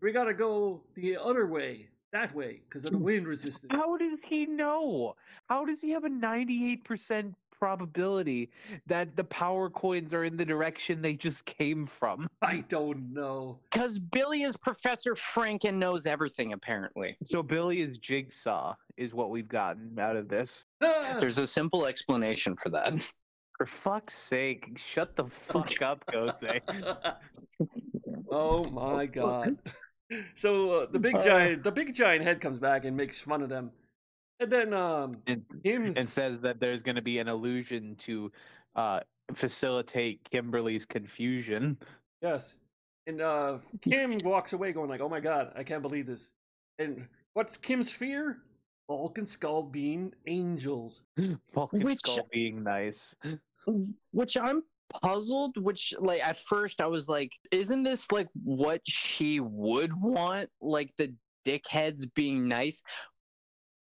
We gotta go the other way, that way, because of the wind resistance. How does he know? How does he have a 98% probability that the power coins are in the direction they just came from? [laughs] I don't know. Because Billy is Professor Frink and knows everything, apparently. So Billy is Jigsaw, is what we've gotten out of this. [laughs] There's a simple explanation for that. [laughs] For fuck's sake, shut the fuck up, Gose. Oh my god. So uh, the big giant, the big giant head comes back and makes fun of them, and then um, and, Kim's and says that there's going to be an illusion to uh, facilitate Kimberly's confusion. yes, and uh, Kim walks away going like, "Oh my god, I can't believe this." And what's Kim's fear? Bulk and Skull being angels. [gasps] Bulk and Which- Skull being nice. [laughs] Which I'm puzzled, which like at first I was like, isn't this like what she would want? Like the dickheads being nice.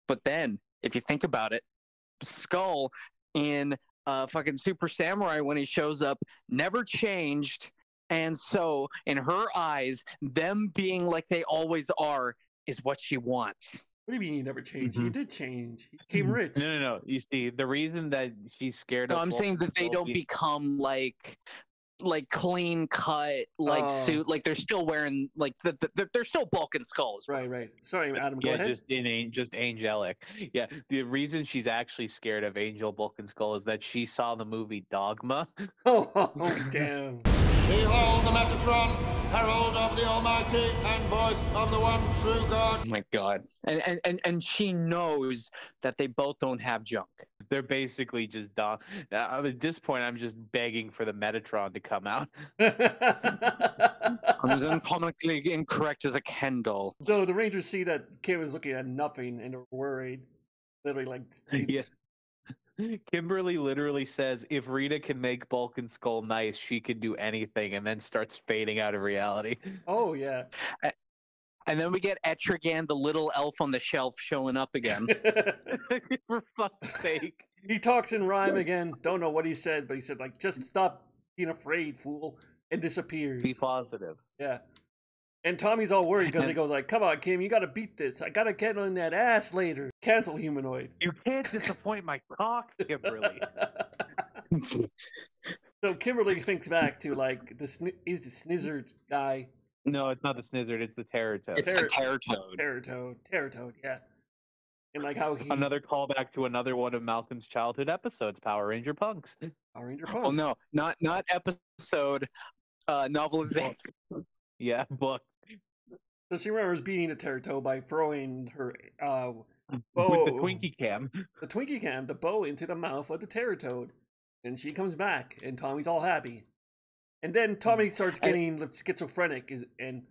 But then if you think about it, Skull in uh, fucking Super Samurai when he shows up never changed. And so, in her eyes, them being like they always are is what she wants. What do you mean he never changed? Mm-hmm. He did change. He became rich. No, no, no. You see, the reason that she's scared No, of I'm saying that they don't being- become like like clean cut like Oh. suit like they're still wearing like the, the, they're still bulk and skulls Right, right. Sorry, Adam. Go yeah, ahead. just in just angelic. Yeah, the reason she's actually scared of Angel Bulk and Skull is that she saw the movie Dogma. Oh, [laughs] [laughs] oh, damn. Behold the Metatron, herald of the Almighty, and voice of the one true God. oh my god and, and and and she knows that they both don't have junk They're basically just dog. Now, at this point, I'm just begging for the Metatron to come out. [laughs] i'm as anatomically incorrect as a Ken doll So the Rangers see that Kim is looking at nothing and are worried. Literally, like, [laughs] Yeah. Kimberly literally says, "If Rita can make Bulk and Skull nice, she can do anything," and then starts fading out of reality. oh yeah. And then we get etrigan the little elf on the shelf showing up again [laughs] [laughs] For fuck's sake! he talks in rhyme again. Don't know what he said, but he said like, "Just stop being afraid, fool," and disappears. Be positive. Yeah. And Tommy's all worried because he goes like, "Come on, Kim, you gotta beat this. I gotta get on that ass later." Cancel humanoid. You can't disappoint my cock, Kimberly. [laughs] So Kimberly thinks back to like the sni- is the snizzard guy. No, it's not the Snizzard. It's the Terror Toad. it's the terror toad Terratoad. Terratoad, yeah. And like how he Another callback to another one of Malcolm's childhood episodes, Power Ranger Punks. Power Ranger oh Punks. no not not episode uh novelization Yeah, book. So she remembers beating the Terratoad by throwing her uh bow With bow, the Twinkie cam. the Twinkie cam, the bow into the mouth of the Terratoad. And she comes back, and Tommy's all happy. And then mm. Tommy starts And- getting schizophrenic, is and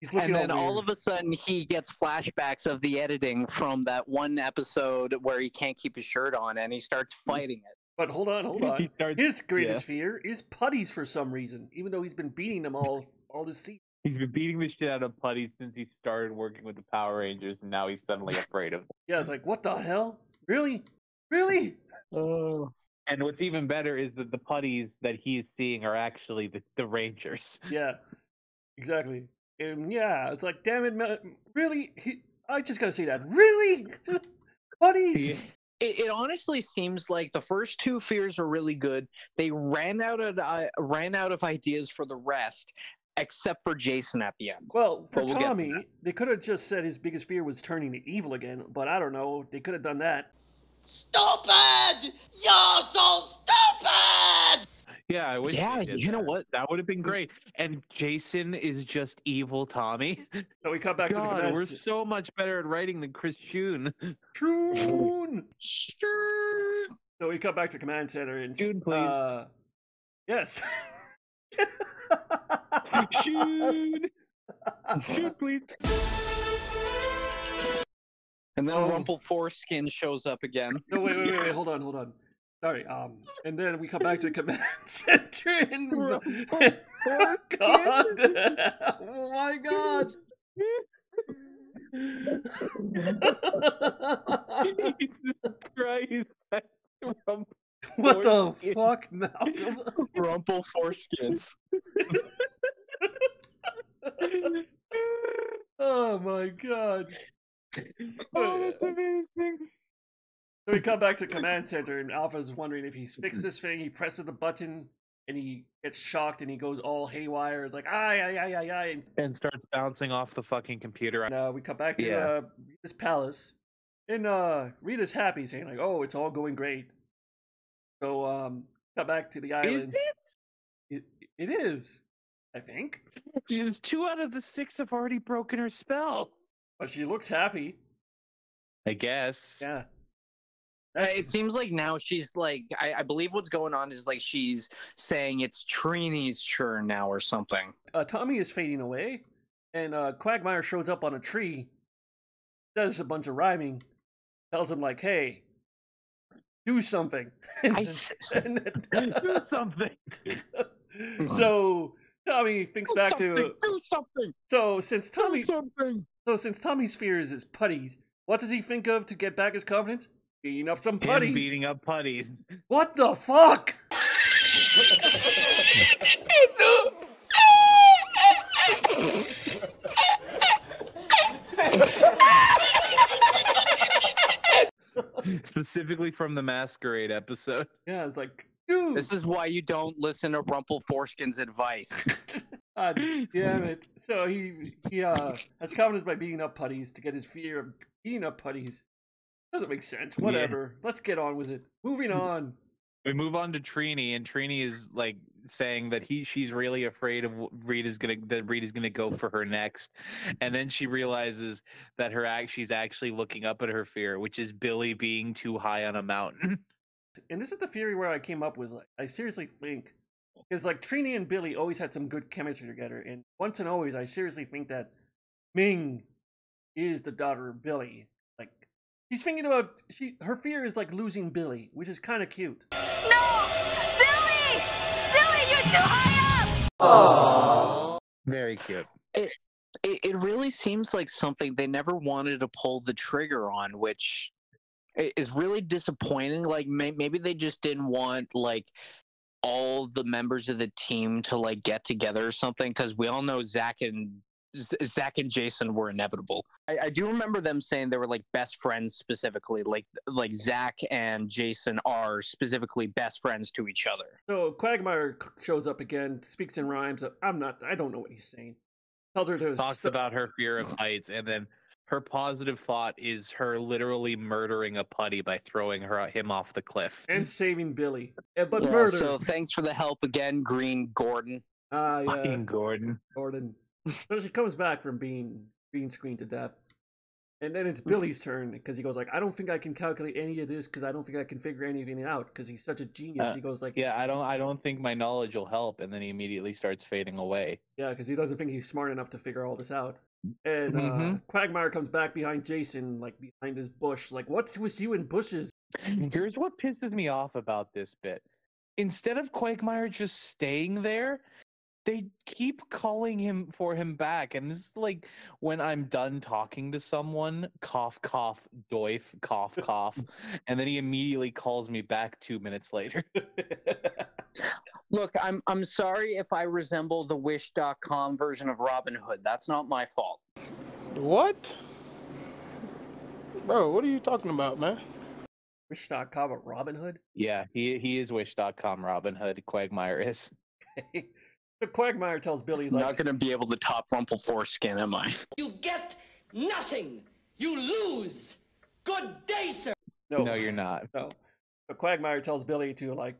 he's looking and then all weird. of a sudden he gets flashbacks of the editing from that one episode where he can't keep his shirt on and he starts mm. fighting it But hold on, hold [laughs] on. Starts- His greatest fear is putties for some reason, even though he's been beating them all all this season. He's been beating the shit out of Putty since he started working with the Power Rangers, and now he's suddenly afraid of. them. [laughs] Yeah, it's like what the hell? Really? Really? [laughs] oh And what's even better is that the putties that he's seeing are actually the, the Rangers. [laughs] Yeah, exactly. And yeah, it's like, damn it, Ma- really? He, I just gotta say that. Really? [laughs] Putties? Yeah. it, it honestly seems like the first two fears are really good they ran out of uh, ran out of ideas for the rest except for jason at the end Well, for But we'll get to Tommy, they could have just said his biggest fear was turning to evil again, but I don't know. They could have done that. Stupid! You're so stupid! Yeah, I wish. Yeah, did you know that. what? That would have been great. And Jason is just evil Tommy. So we cut back God, to the we're so much better at writing than Chris Shun. Troon. sure So we cut back to command center and Shun, please. Uh, yes. [laughs] Shun! Shun, please. And then Oh. rumple foreskin shows up again No, wait, wait, wait, wait, [laughs] hold on, hold on. Sorry, um, and then we come back to command center and God, oh my God! Jesus Christ. [laughs] What the fuck, Malcolm? rumple foreskin [laughs] oh my God! [laughs] oh, that's amazing. So we come back to command center, and Alpha's wondering if he's fixed this thing. He presses the button, and he gets shocked, and he goes all haywire. It's like, ay, ay, ay, ay, ay. And And starts bouncing off the fucking computer. uh, we come back to Yeah. uh, Rita's palace, and uh, Rita's happy, saying like, "Oh, it's all going great." So, um, cut back to the island. Is it? It, it is, I think. [laughs] Because two out of the six have already broken her spell. But she looks happy. I guess. Yeah. Uh, it seems like now she's like I, I believe what's going on is like she's saying it's trini's turn now or something Uh, Tommy is fading away, and uh, Quagmire shows up on a tree, does a bunch of rhyming, tells him like, "Hey, do something." [laughs] And I then- s- [laughs] [laughs] Do something. so Tommy thinks back to do something so since do Tommy something so since Tommy's fears is his putties, what does he think of to get back his confidence? Beating up some Him putties. beating up putties. What the fuck? [laughs] Specifically from the Masquerade episode. Yeah, it's like, dude. This is why you don't listen to Rumple Foreskin's advice. [laughs] God [laughs] damn it. So he he uh has confidence by beating up putties to get his fear of beating up putties. Doesn't make sense. Yeah. Whatever. Let's get on with it. Moving on. We move on to Trini, and Trini is like saying that he she's really afraid of what is gonna that Rita's gonna go for her next, and then she realizes that her act she's actually looking up at her fear, which is Billy being too high on a mountain. [laughs] And this is the theory where I came up with. Like, I seriously think because like Trini and Billy always had some good chemistry together, and once and always, I seriously think that Ming is the daughter of Billy. Like she's thinking about she her fear is like losing Billy, which is kind of cute. No! Billy! Billy, you're too high up! Very cute. It, it it really seems like something they never wanted to pull the trigger on, which is really disappointing. Like may, maybe they just didn't want like all the members of the team to like get together or something because we all know Zach and Zach and Jason were inevitable. I, I do remember them saying they were like best friends specifically, like like Zach and Jason are specifically best friends to each other. So Quagmire shows up again, speaks in rhymes. I'm not. I don't know what he's saying. Tells her to Talks st- about her fear of heights, and then her positive thought is her literally murdering a putty by throwing her him off the cliff. and saving Billy. Yeah, but Yeah, murder. So thanks for the help again, Green Gordon. Ah, yeah, Fucking Gordon. Gordon. So she comes back from being being screened to death, and then it's Billy's turn because he goes like, "I don't think I can calculate any of this because I don't think I can figure anything out because he's such a genius." Uh, he goes like, Yeah, I don't I don't think my knowledge will help, and then he immediately starts fading away. Yeah, because he doesn't think he's smart enough to figure all this out. And uh, Mhm. Quagmire comes back behind Jason, like behind his bush. Like, what's with you in bushes? Here's what pisses me off about this bit. Instead of Quagmire just staying there, they keep calling him for him back. And it's like when I'm done talking to someone, cough, cough, doif, cough, cough. [laughs] and then he immediately calls me back two minutes later. [laughs] Look, I'm I'm sorry if I resemble the Wish.com version of Robin Hood. That's not my fault. What? Bro, what are you talking about, man? Wish.com or Robin Hood? yeah, he he is wish.com Robin Hood. Quagmire is. [laughs] so Quagmire tells Billy, he's like, not gonna be able to top Rumple Foreskin, am I? You get nothing. You lose. Good day, sir. no, No, you're not. no. So Quagmire tells Billy to like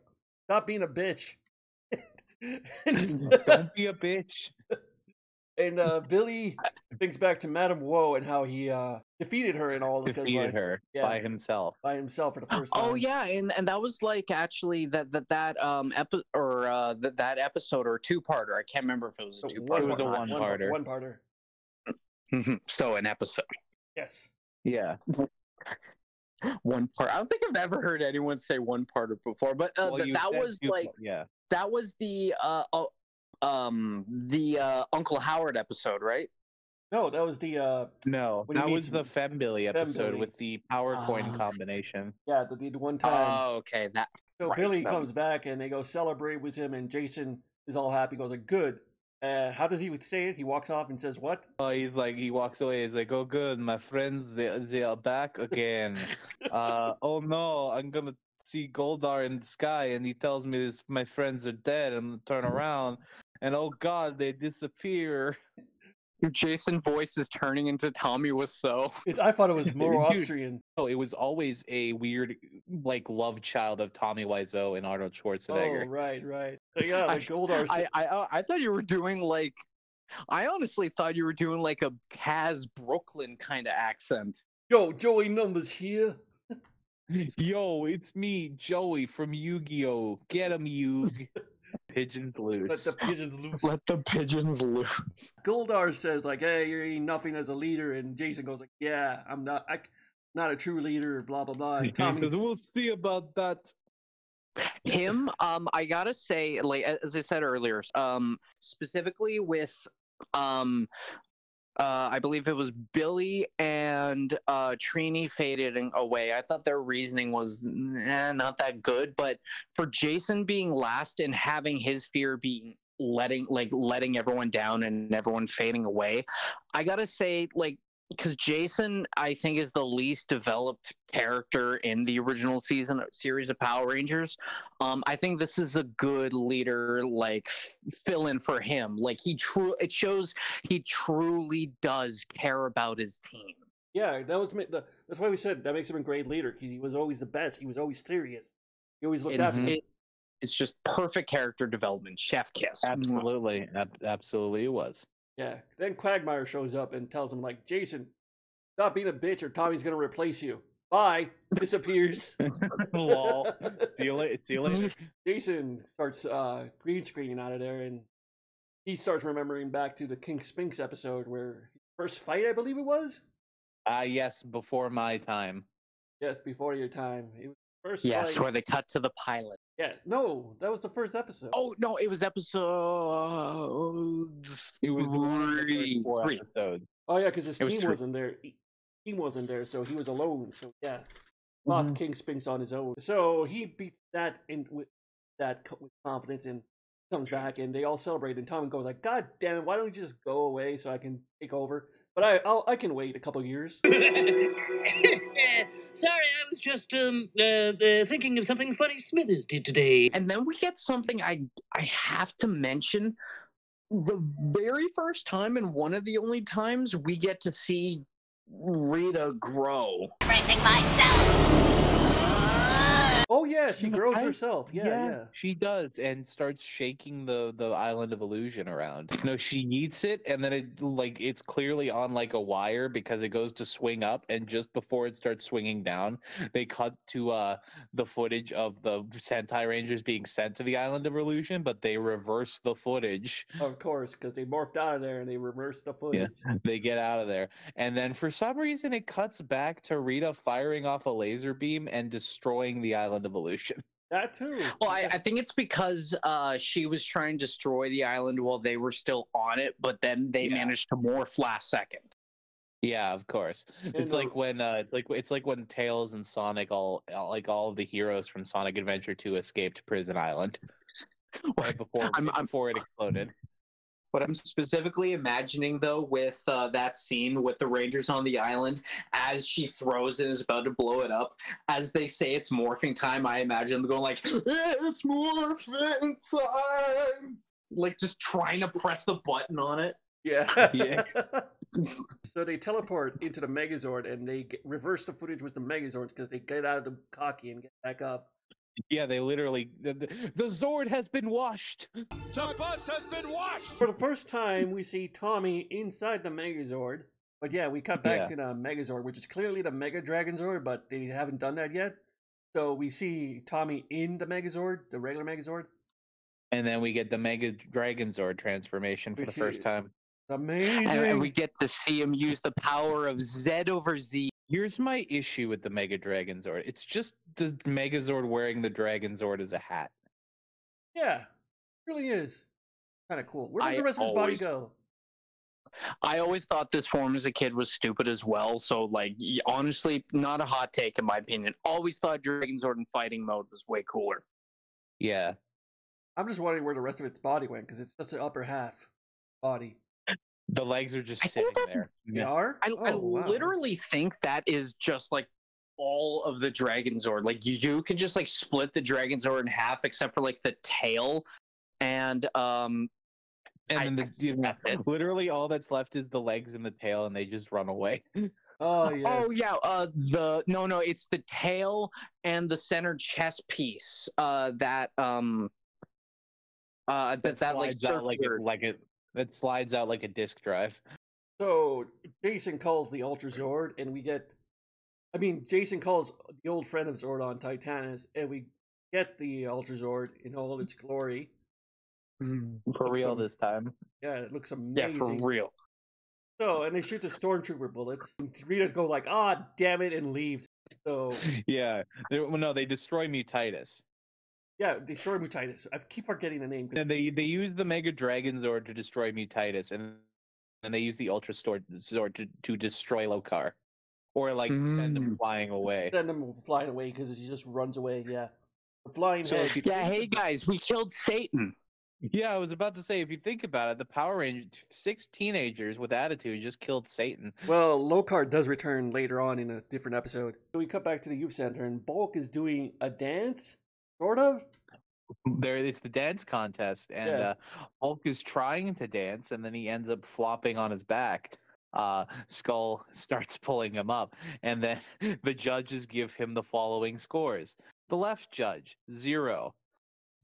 stop being a bitch. [laughs] Don't be a bitch. And uh, Billy thinks back to Madame Woe and how he uh, defeated her and all [laughs] because Defeated like, her yeah. by himself. by himself for the first time. Oh yeah, and and that was like actually that that that um epi- or uh that that episode or two parter. I can't remember if it was a two one, It was parter. a one, one-parter. One parter. so an episode. Yes. Yeah. [laughs] One part. I don't think I've ever heard anyone say one parter before, but uh, Well, th- that was like par- yeah. that was the uh, uh um the uh Uncle Howard episode, right? No, that was the uh No, that was the Fembilly episode Fembilly. with the PowerPoint Ah. combination. yeah the, the one time. Oh, okay. That so right, Billy that comes was- back and they go celebrate with him, and Jason is all happy. Goes like, "Good." Uh, how does he say it? He walks off and says, "What?" Oh, he's like he walks away. He's like, "Oh, good, my friends, they they are back again." [laughs] uh, oh no, I'm gonna see Goldar in the sky, and he tells me this: my friends are dead, and turn around, and oh god, they disappear. Your Jason voice is turning into Tommy Wiseau. It's, I thought it was [laughs] more Dude. Austrian. Oh, it was always a weird, like love child of Tommy Wiseau and Arnold Oh, Schwarzenegger. right, right. [laughs] So, yeah, I- like Goldar. I, I uh, I thought you were doing like I honestly thought you were doing like a Kaz Brooklyn kind of accent. Yo, Joey Numbers here. Yo, it's me, Joey from Yu-Gi-Oh. Get him, Yug. [laughs] Pigeons Let loose. the pigeons loose. Let the pigeons loose. Goldar says like, "Hey, you're eating nothing as a leader," and Jason goes like, "Yeah, I'm not. I, not a true leader." Blah blah blah. And He Tommy's, says, "We'll see about that." Him, um, I gotta say, like as I said earlier, um, specifically with um uh, I believe it was Billy and uh, Trini faded away. I thought their reasoning was eh, not that good, but for Jason being last and having his fear being letting like letting everyone down and everyone fading away, I gotta say like because Jason, I think, is the least developed character in the original season series of Power Rangers. Um, I think this is a good leader, like fill in for him. Like he true, it shows he truly does care about his team. Yeah, that was the, that's why we said that makes him a great leader because he was always the best. He was always serious. He always looked it's, after. It, it's just perfect character development. Chef kiss. Absolutely, absolutely, it was. Yeah. Then Quagmire shows up and tells him, like, Jason, stop being a bitch or Tommy's gonna replace you. Bye. Disappears. [laughs] Lol. See you later. See you later. Jason starts uh, green screening out of there and he starts remembering back to the King Sphinx episode where first fight, I believe it was. Ah, uh, yes, before my time. Yes, before your time. It was first. Yes, fight. where they cut to the pilot. Yeah, no, that was the first episode. Oh no, it was episode. It was three. three. episodes. Oh yeah, because his It team three. wasn't there. He- Team wasn't there, so he was alone. So yeah, fought Mhm. King Sphinx on his own. So he beats that in with that co- with confidence and comes back, and they all celebrate. And Tom goes like, "God damn it, why don't you just go away so I can take over?" But I I'll, I can wait a couple years. [laughs] Sorry, I was just um uh, uh, thinking of something funny Smithers did today. And then we get something I I have to mention. The very first time and one of the only times we get to see Rita grow. Everything myself. Yeah, she grows I- herself. Yeah, yeah. She does and starts shaking the the island of illusion around. No, she eats it and then it like it's clearly on like a wire because it goes to swing up and just before it starts swinging down, they cut to uh the footage of the Sentai Rangers being sent to the island of illusion, but they reverse the footage. Of course, because they morphed out of there and they reversed the footage. Yeah, They get out of there. And then for some reason it cuts back to Rita firing off a laser beam and destroying the island of illusion. [laughs] That too. Well, I, I think it's because uh, she was trying to destroy the island while they were still on it, but then they Yeah. managed to morph last second. Yeah, of course. It's the- like when uh, it's like it's like when Tails and Sonic all all- like all of the heroes from Sonic Adventure 2 escaped Prison Island right [laughs] before I'm- I'm- before it exploded. What I'm specifically imagining, though, with uh, that scene with the Rangers on the island, as she throws it and is about to blow it up, as they say it's morphing time, I imagine them going like, "It's morphing time!" Like just trying to press the button on it. Yeah. Yeah. [laughs] so they teleport into the Megazord and they get, reverse the footage with the Megazords because they get out of the cocky and get back up. Yeah, they literally the, the, the Zord has been washed. The bus has been washed! For the first time, we see Tommy inside the Megazord. But yeah, we cut back Yeah. to the Megazord, which is clearly the Mega Dragon Zord, but they haven't done that yet. So we see Tommy in the Megazord, the regular Megazord. And then we get the Mega Dragon Zord transformation for Which the first is- time. Amazing. And, and we get to see him use the power of Z over Z. Here's my issue with the Mega Dragon Zord. It's just the Megazord wearing the Dragon Zord as a hat. yeah, it really is. Kind of cool. Where does I the rest of his body go? I always thought this form as a kid was stupid as well. So, like, honestly, not a hot take in my opinion. Always thought Dragon Zord in fighting mode was way cooler. Yeah. I'm just wondering where the rest of its body went because it's just the upper half body. The legs are just I sitting that's- there. They are? I, I Oh, wow. literally think that is just like all of the Dragon Zord. Like, you, you can just like split the Dragon Zord in half, except for like the tail and um And I- then the, you know, [laughs] literally all that's left is the legs and the tail, and they just run away. [laughs] Oh yes. Oh yeah, uh the no no, it's the tail and the center chest piece. Uh that um uh that that, like slides out like circular- like it that slides out like a disk drive. [laughs] So Jason calls the Ultra Zord, and we get. I mean, Jason calls the old friend of Zordon Titanus, and we get the Ultra Zord in all its glory. For Looks real am- this time. Yeah, it looks amazing. Yeah, for real. So, and they shoot the stormtrooper bullets. And Rita's go like, "Ah, damn it," and leaves. So, [laughs] Yeah. They, well, no, they destroy Mutitus. Yeah, destroy Mutitus. I keep forgetting the name. 'cause- And they they use the Mega Dragon Zord to destroy Mutitus, and and they use the Ultra Sword, sword to, to destroy Lokar, or like send him Mm. flying away. Send him flying away because he just runs away. Yeah, the flying So head. if you Yeah, hey guys, we killed Satan. Yeah, I was about to say, if you think about it, the Power Rangers, six teenagers with attitude just killed Satan. Well, Lokar does return later on in a different episode. So we cut back to the youth center, and Bulk is doing a dance, sort of. There, it's the dance contest, and Yeah. uh, Hulk is trying to dance, and then he ends up flopping on his back. Uh, Skull [laughs] starts pulling him up, and then [laughs] the judges give him the following scores: the left judge zero,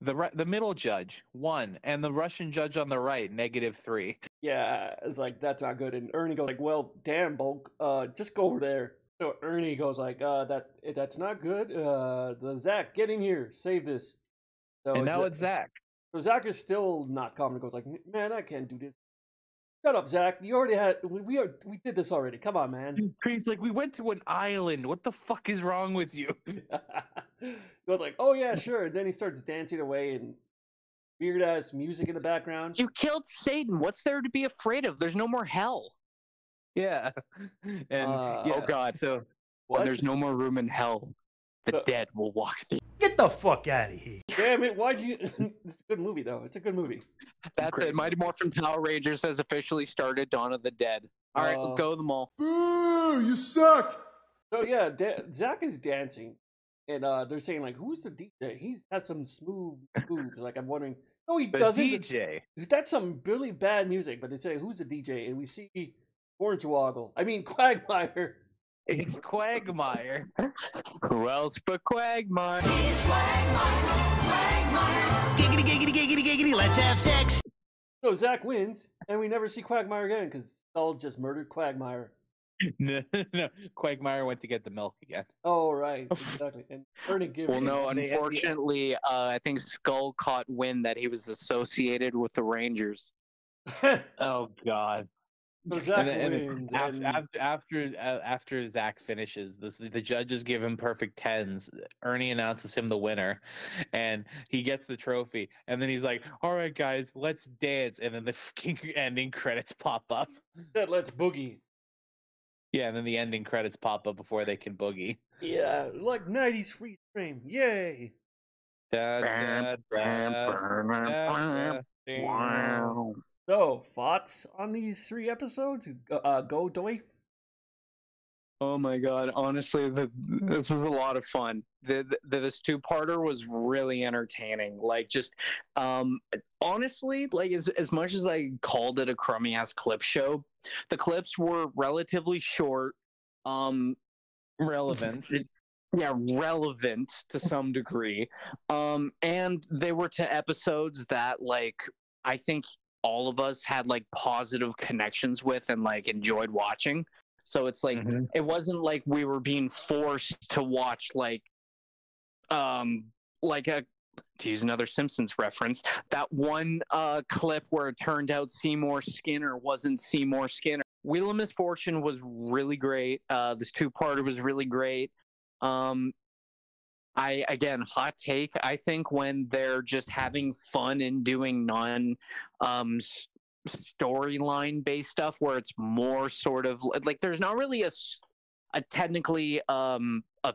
the right, the middle judge one, and the Russian judge on the right negative three. [laughs] Yeah, it's like that's not good. And Ernie goes like, "Well, damn, Bulk, uh, just go over there." So Ernie goes like, "Uh, that that's not good. Uh, the Zach, get in here, save this." So and now it's Zach. So Zach is still not calm and goes like, "Man, I can't do this." Shut up, Zach. You already had we we, are, we did this already. Come on, man. He's like, we went to an island. What the fuck is wrong with you? [laughs] goes like, "Oh yeah, sure." And then he starts dancing away and weird ass music in the background. You killed Satan. What's there to be afraid of? There's no more hell. Yeah. [laughs] And Uh, yeah, oh God. So When there's no more room in hell, the So- dead will walk the [laughs] Get the fuck out of here. Damn it! Why'd you? [laughs] it's a good movie though. It's a good movie. That's Great. it. Mighty Morphin Power Rangers has officially started Dawn of the Dead. All right, let's Uh, go to the mall. Boo! You suck! So yeah, da- Zach is dancing, and uh, they're saying like, "Who's the DJ?" He's has some smooth moves. Like I'm wondering. No, he the doesn't. DJ. That's some really bad music. But they say, "Who's the DJ?" And we see Hornswoggle. I mean [laughs] Quagmire. It's Quagmire. Who else but Quagmire? Giggity, giggity, giggity, giggity, let's have sex. So Zach wins, and we never see Quagmire again because Skull just murdered Quagmire. no, [laughs] no, Quagmire went to get the milk again. Oh right, exactly. And Ernie gives. Well, no, And they- unfortunately, uh, I think Skull caught wind that he was associated with the Rangers. [laughs] Oh God. So Zach And and after after after, uh, after Zach finishes, this the judges give him perfect tens. Ernie announces him the winner, and he gets the trophy. And then he's like, "All right, guys, let's dance." And then the fucking [laughs] ending credits pop up. said, "Let's boogie." Yeah, and then the ending credits pop up before they can boogie. Yeah, like '90s freeze frame. Yay! Da, da, da, Wow. So, thoughts on these three episodes? Go- Uh, go Doif. Oh my god! Honestly, the, this was a lot of fun. The, the, this two-parter was really entertaining. Like, just um, honestly, like as as much as I called it a crummy ass clip show, the clips were relatively short. Um, Relevant. [laughs] yeah, relevant to some degree. Um, and they were to episodes that like I think all of us had like positive connections with and like enjoyed watching. So it's like Mhm. it wasn't like we were being forced to watch like um like a to use another Simpsons reference, that one uh clip where it turned out Seymour Skinner wasn't Seymour Skinner. Wheel of Misfortune was really great. Uh this two parter was really great. Um I again hot take. I think when they're just having fun and doing non um, storyline based stuff where it's more sort of like there's not really a technically um a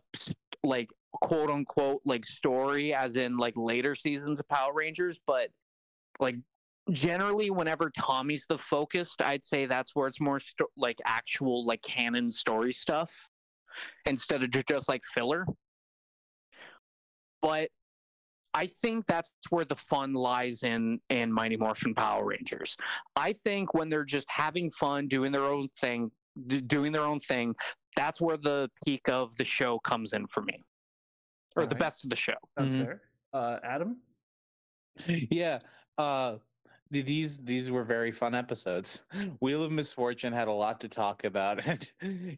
like quote unquote like story as in like later seasons of Power Rangers, but like generally whenever Tommy's the focused, I'd say that's where it's more sto- like actual like canon story stuff instead of just like filler. But I think that's where the fun lies in in Mighty Morphin Power Rangers. I think when they're just having fun, doing their own thing, d- doing their own thing, that's where the peak of the show comes in for me, or the Alright. best of the show. That's Mhm. fair. Uh, Adam. [laughs] yeah uh th- these these were very fun episodes wheel of misfortune had a lot to talk about [laughs] and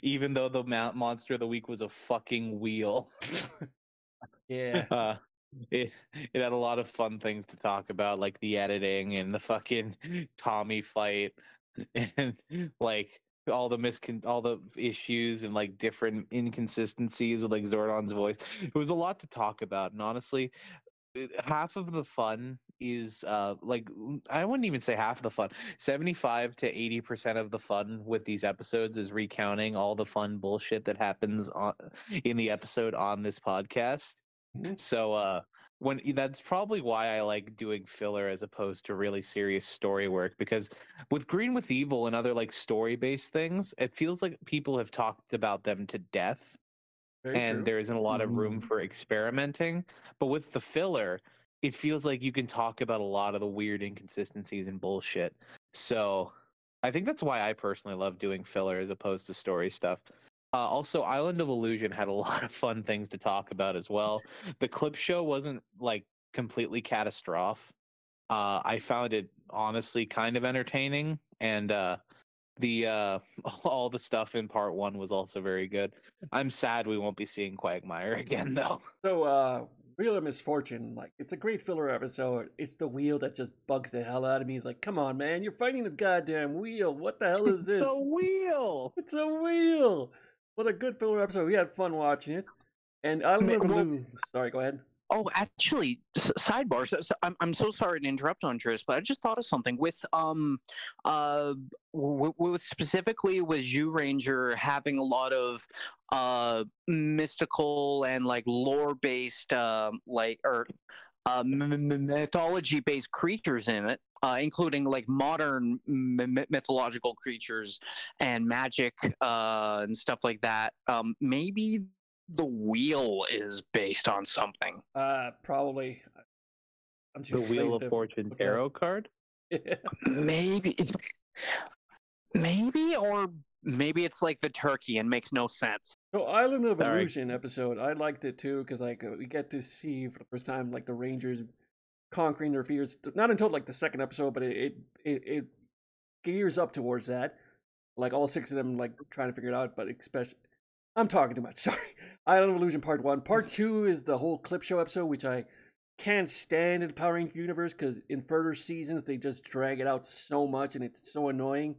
even though the mount monster of the week was a fucking wheel [laughs] Yeah. [laughs] uh it, it had a lot of fun things to talk about like the editing and the fucking [laughs] tommy fight [laughs] and like all the miscon all the issues and like different inconsistencies with like zordon's voice it was a lot to talk about and honestly half of the fun is uh like I wouldn't even say half of the fun. 75 to 80% of the fun with these episodes is recounting all the fun bullshit that happens on in the episode on this podcast. Mm-hmm. So uh when that's probably why I like doing filler as opposed to really serious story work because with Green with Evil and other like story based things, it feels like people have talked about them to death Very and true. there isn't a lot of room Mm. for experimenting. But with the filler, it feels like you can talk about a lot of the weird inconsistencies and bullshit. So I think that's why I personally love doing filler as opposed to story stuff. Uh, also, Island of Illusion had a [laughs] lot of fun things to talk about as well. The clip show wasn't like completely catastrophic. Uh, I found it honestly kind of entertaining, and uh, the uh, [laughs] all the stuff in part one was also very good. I'm sad we won't be seeing Quagmire [laughs] again, though. So, uh, Wheel of Misfortune, like, it's a great filler episode. It's the wheel that just bugs the hell out of me. It's like, come on, man, you're fighting the goddamn wheel. What the hell is this? It's a wheel. It's a wheel. What a good filler episode. We had fun watching it. And Ma- of well-. Sorry, go ahead. Oh, actually, s- sidebar. So, so I'm I'm so sorry to interrupt, Andres, but I just thought of something with um uh w- with specifically with Zyuranger having a lot of uh mystical and like lore based um like or uh, mythology based creatures in it, uh, including like modern m- mythological creatures and magic uh, and stuff like that. Um, maybe the wheel is based on something. Uh, probably. I'm The Wheel of to Fortune look it tarot card. [laughs] Maybe, maybe, or maybe it's like the turkey and makes no sense. So Island of Sorry. Illusion episode, I liked it too because like uh, we get to see for the first time like the Rangers conquering their fears. Not until like the second episode, but it it it, it gears up towards that. Like all six of them like trying to figure it out, but especially I'm talking too much. [laughs] Sorry. Island of Illusion Part One. Part Two is the whole clip show episode, which I can't stand in the Power Rangers universe because in further seasons they just drag it out so much and it's so annoying.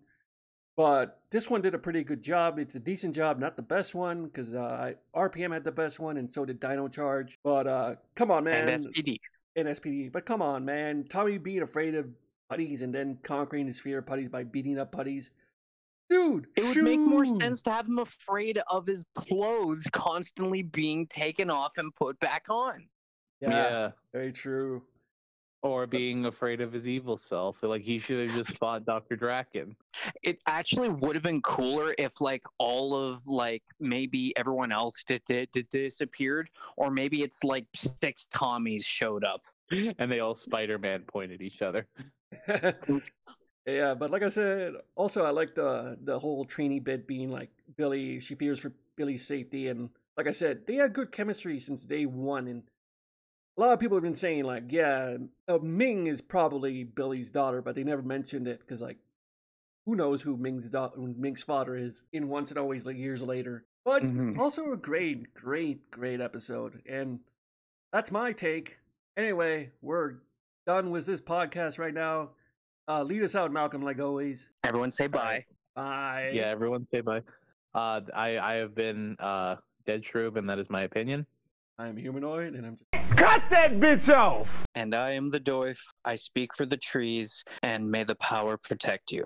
But this one did a pretty good job. It's a decent job, not the best one, because uh, RPM had the best one, and so did Dino Charge. But uh, come on, man. And SPD. And SPD. But come on, man. Tommy being afraid of putties and then conquering his fear of putties by beating up putties. Dude, It would make more sense to have him afraid of his clothes constantly being taken off and put back on. Yeah, yeah. very true. Or being afraid of his evil self. Like he should have just fought Dr. Drakkon. It actually would have been cooler if, like, all of like maybe everyone else did, did, did disappeared, or maybe it's like six Tommies showed up. And they all Spider Man point at each other. [laughs] yeah, but like I said, also I like the the whole trainee bit being like Billy. She fears for Billy's safety, and like I said, they had good chemistry since day one. And a lot of people have been saying like, yeah, uh, Minh is probably Billy's daughter, but they never mentioned it because like, who knows who Minh's da- Minh's father is in Once and Always like years later. But Mhm. also a great, great, great episode, and that's my take. Anyway, we're done with this podcast right now. Uh, lead us out, Malcolm, like always. Everyone say bye. Bye. Yeah, everyone say bye. Uh, I I have been uh Deadshroob, and that is my opinion. I'm humanoid, and I'm just. Cut that bitch off! And I am the Doif. I speak for the trees, and may the power protect you.